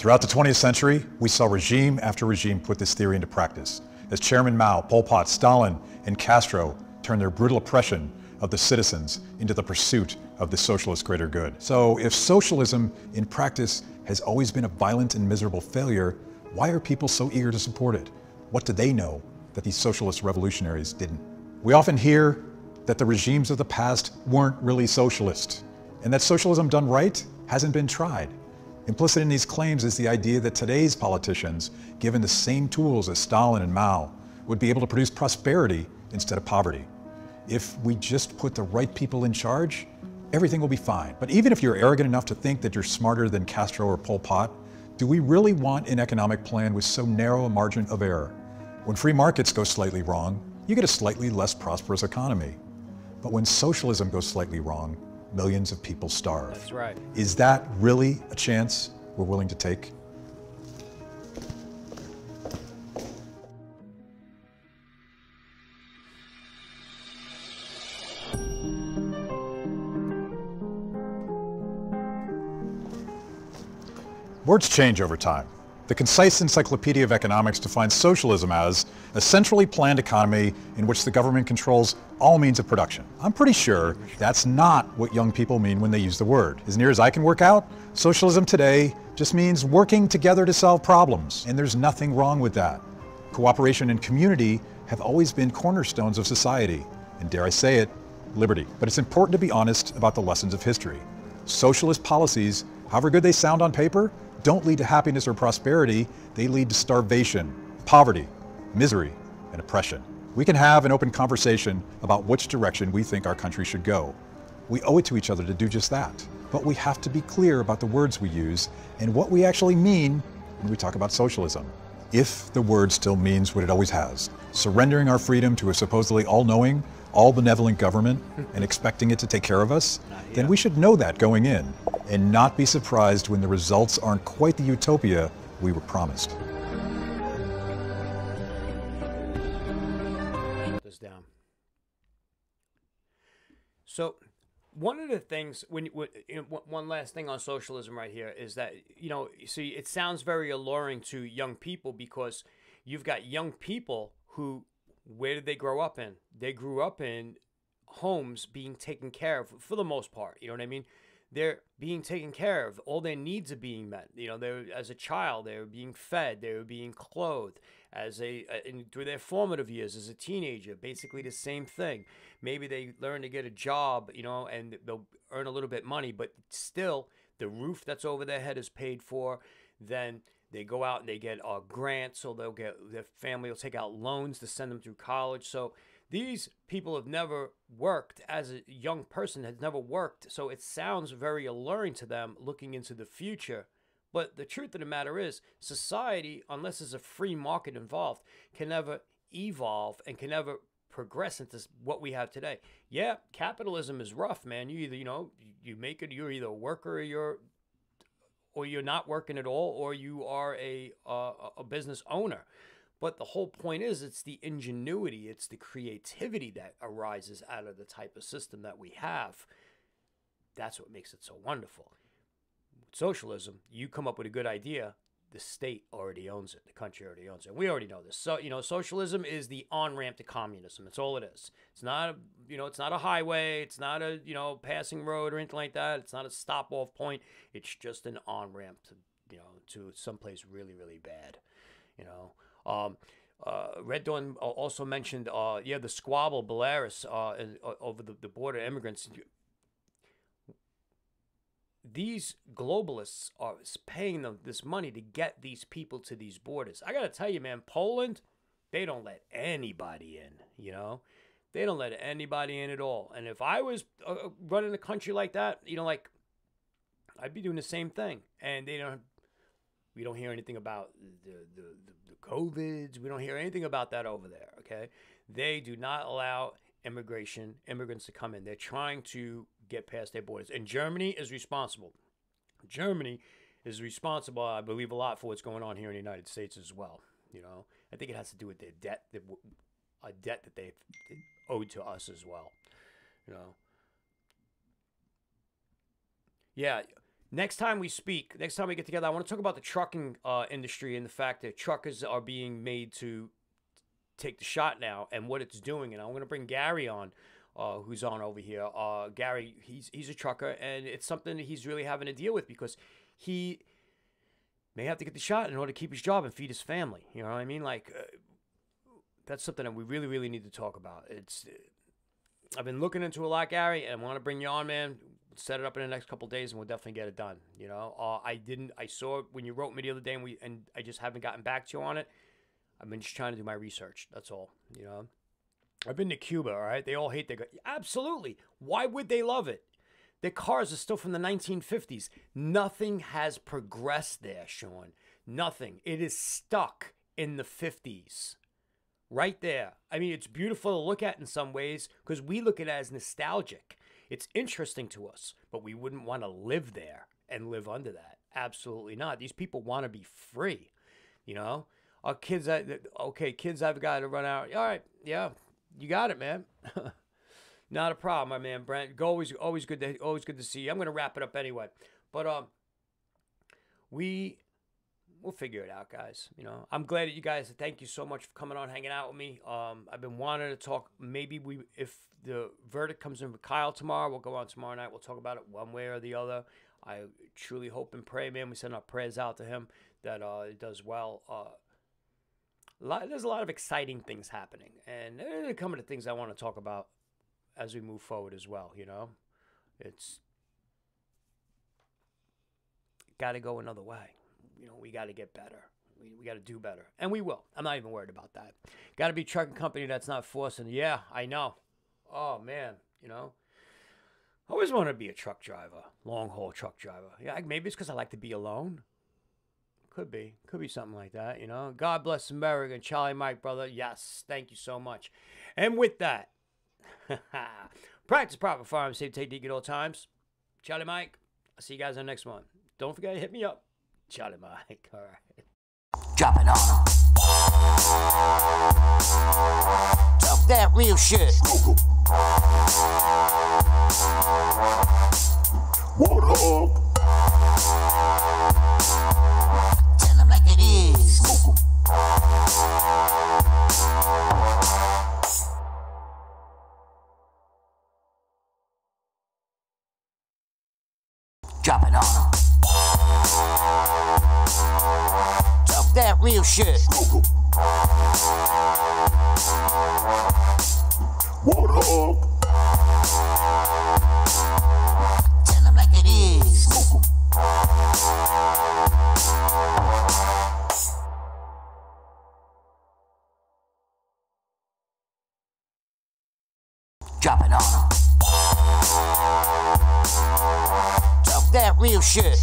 Throughout the 20th century, we saw regime after regime put this theory into practice, as Chairman Mao, Pol Pot, Stalin, and Castro turned their brutal oppression of the citizens into the pursuit of the socialist greater good. So if socialism in practice has always been a violent and miserable failure, why are people so eager to support it? What do they know that these socialist revolutionaries didn't? We often hear that the regimes of the past weren't really socialist, and that socialism done right hasn't been tried. Implicit in these claims is the idea that today's politicians, given the same tools as Stalin and Mao, would be able to produce prosperity instead of poverty. If we just put the right people in charge, everything will be fine. But even if you're arrogant enough to think that you're smarter than Castro or Pol Pot, do we really want an economic plan with so narrow a margin of error? When free markets go slightly wrong, you get a slightly less prosperous economy. But when socialism goes slightly wrong, millions of people starve. That's right. Is that really a chance we're willing to take? Words change over time. The concise Encyclopedia of Economics defines socialism as a centrally planned economy in which the government controls all means of production. I'm pretty sure that's not what young people mean when they use the word. As near as I can work out, socialism today just means working together to solve problems, and there's nothing wrong with that. Cooperation and community have always been cornerstones of society, and dare I say it, liberty. But it's important to be honest about the lessons of history. Socialist policies, however good they sound on paper, don't lead to happiness or prosperity, they lead to starvation, poverty, misery, and oppression. We can have an open conversation about which direction we think our country should go. We owe it to each other to do just that. But we have to be clear about the words we use and what we actually mean when we talk about socialism. If the word still means what it always has, surrendering our freedom to a supposedly all-knowing, all-benevolent government and expecting it to take care of us, then we should know that going in and not be surprised when the results aren't quite the utopia we were promised. this down. So, one of the things when, when you one- one last thing on socialism right here is that you know, see, it sounds very alluring to young people because you've got young people who, where did they grow up in? They grew up in homes being taken care of for the most part. You know what I mean? They're being taken care of. All their needs are being met. You know, they as a child, they were being fed, they were being clothed. As a uh, in, through their formative years as a teenager, basically the same thing. Maybe they learn to get a job, you know, and they'll earn a little bit money, but still the roof that's over their head is paid for. Then they go out and they get a grant, so they'll get their family will take out loans to send them through college. So these people have never worked as a young person has never worked so it sounds very alluring to them looking into the future. But the truth of the matter is society unless there's a free market involved can never evolve and can never progress into what we have today. Yeah capitalism is rough man. You either you know you make it you're either a worker or you're or you're not working at all or you are a uh, a business owner but the whole point is, it's the ingenuity, it's the creativity that arises out of the type of system that we have. That's what makes it so wonderful. With socialism, you come up with a good idea, the state already owns it, the country already owns it. We already know this. So, you know, socialism is the on ramp to communism. That's all it is. It's not, a, you know, it's not a highway. It's not a, you know, passing road or anything like that. It's not a stop off point. It's just an on ramp to, you know, to someplace really, really bad. You know, um, uh, Red Dawn also mentioned, uh, yeah, the squabble, Belarus, uh, uh, over the, the border immigrants. These globalists are paying them this money to get these people to these borders. I got to tell you, man, Poland, they don't let anybody in, you know? They don't let anybody in at all. And if I was uh, uh, running a country like that, you know, like, I'd be doing the same thing. And they don't we don't hear anything about the, the, the, the COVIDs. We don't hear anything about that over there, okay? They do not allow immigration, immigrants to come in. They're trying to get past their borders. And Germany is responsible. Germany is responsible, I believe, a lot for what's going on here in the United States as well. You know, I think it has to do with their debt, a debt that they've owed to us as well. You know, yeah. Next time we speak, next time we get together, I want to talk about the trucking uh, industry and the fact that truckers are being made to take the shot now and what it's doing. And I'm going to bring Gary on, uh, who's on over here. Uh, Gary, he's he's a trucker, and it's something that he's really having to deal with because he may have to get the shot in order to keep his job and feed his family. You know what I mean? Like. Uh, that's something that we really, really need to talk about. It's I've been looking into a lot, Gary, and I want to bring you on, man. Set it up in the next couple days, and we'll definitely get it done. You know, uh, I didn't. I saw it when you wrote me the other day, and we and I just haven't gotten back to you on it. I've been just trying to do my research. That's all. You know, I've been to Cuba. All right, they all hate their. Absolutely. Why would they love it? Their cars are still from the 1950s. Nothing has progressed there, Sean. Nothing. It is stuck in the 50s. Right there. I mean, it's beautiful to look at in some ways because we look at it as nostalgic. It's interesting to us, but we wouldn't want to live there and live under that. Absolutely not. These people want to be free. You know, our kids, okay, kids, I've got to run out. All right, yeah, you got it, man. Not a problem, my man Brent. Go always always good to always good to see you. I'm gonna wrap it up anyway. But um we we'll figure it out, guys. You know, I'm glad that you guys thank you so much for coming on, hanging out with me. Um I've been wanting to talk maybe we if the verdict comes in for Kyle tomorrow, we'll go on tomorrow night. We'll talk about it one way or the other. I truly hope and pray, man. We send our prayers out to him that uh, it does well. Uh, lot, there's a lot of exciting things happening, and they're coming to things I want to talk about as we move forward as well. You know, it's got to go another way. You know, we got to get better. We, we got to do better, and we will. I'm not even worried about that. Got to be trucking company that's not forcing. Yeah, I know. Oh man, you know. I always wanted to be a truck driver, long haul truck driver. Yeah, maybe it's because I like to be alone. Could be. Could be something like that, you know. God bless America and Charlie Mike, brother. Yes, thank you so much. And with that, Practice proper farm safe technique at all times. Charlie Mike, I'll see you guys on the next one. Don't forget to hit me up. Charlie Mike. All right. Drop it on them. Talk that real shit. What up? Tell them like it is. Drop it on them. That real shit. What up? Tell them like it is. Drop it on them. Talk that real shit.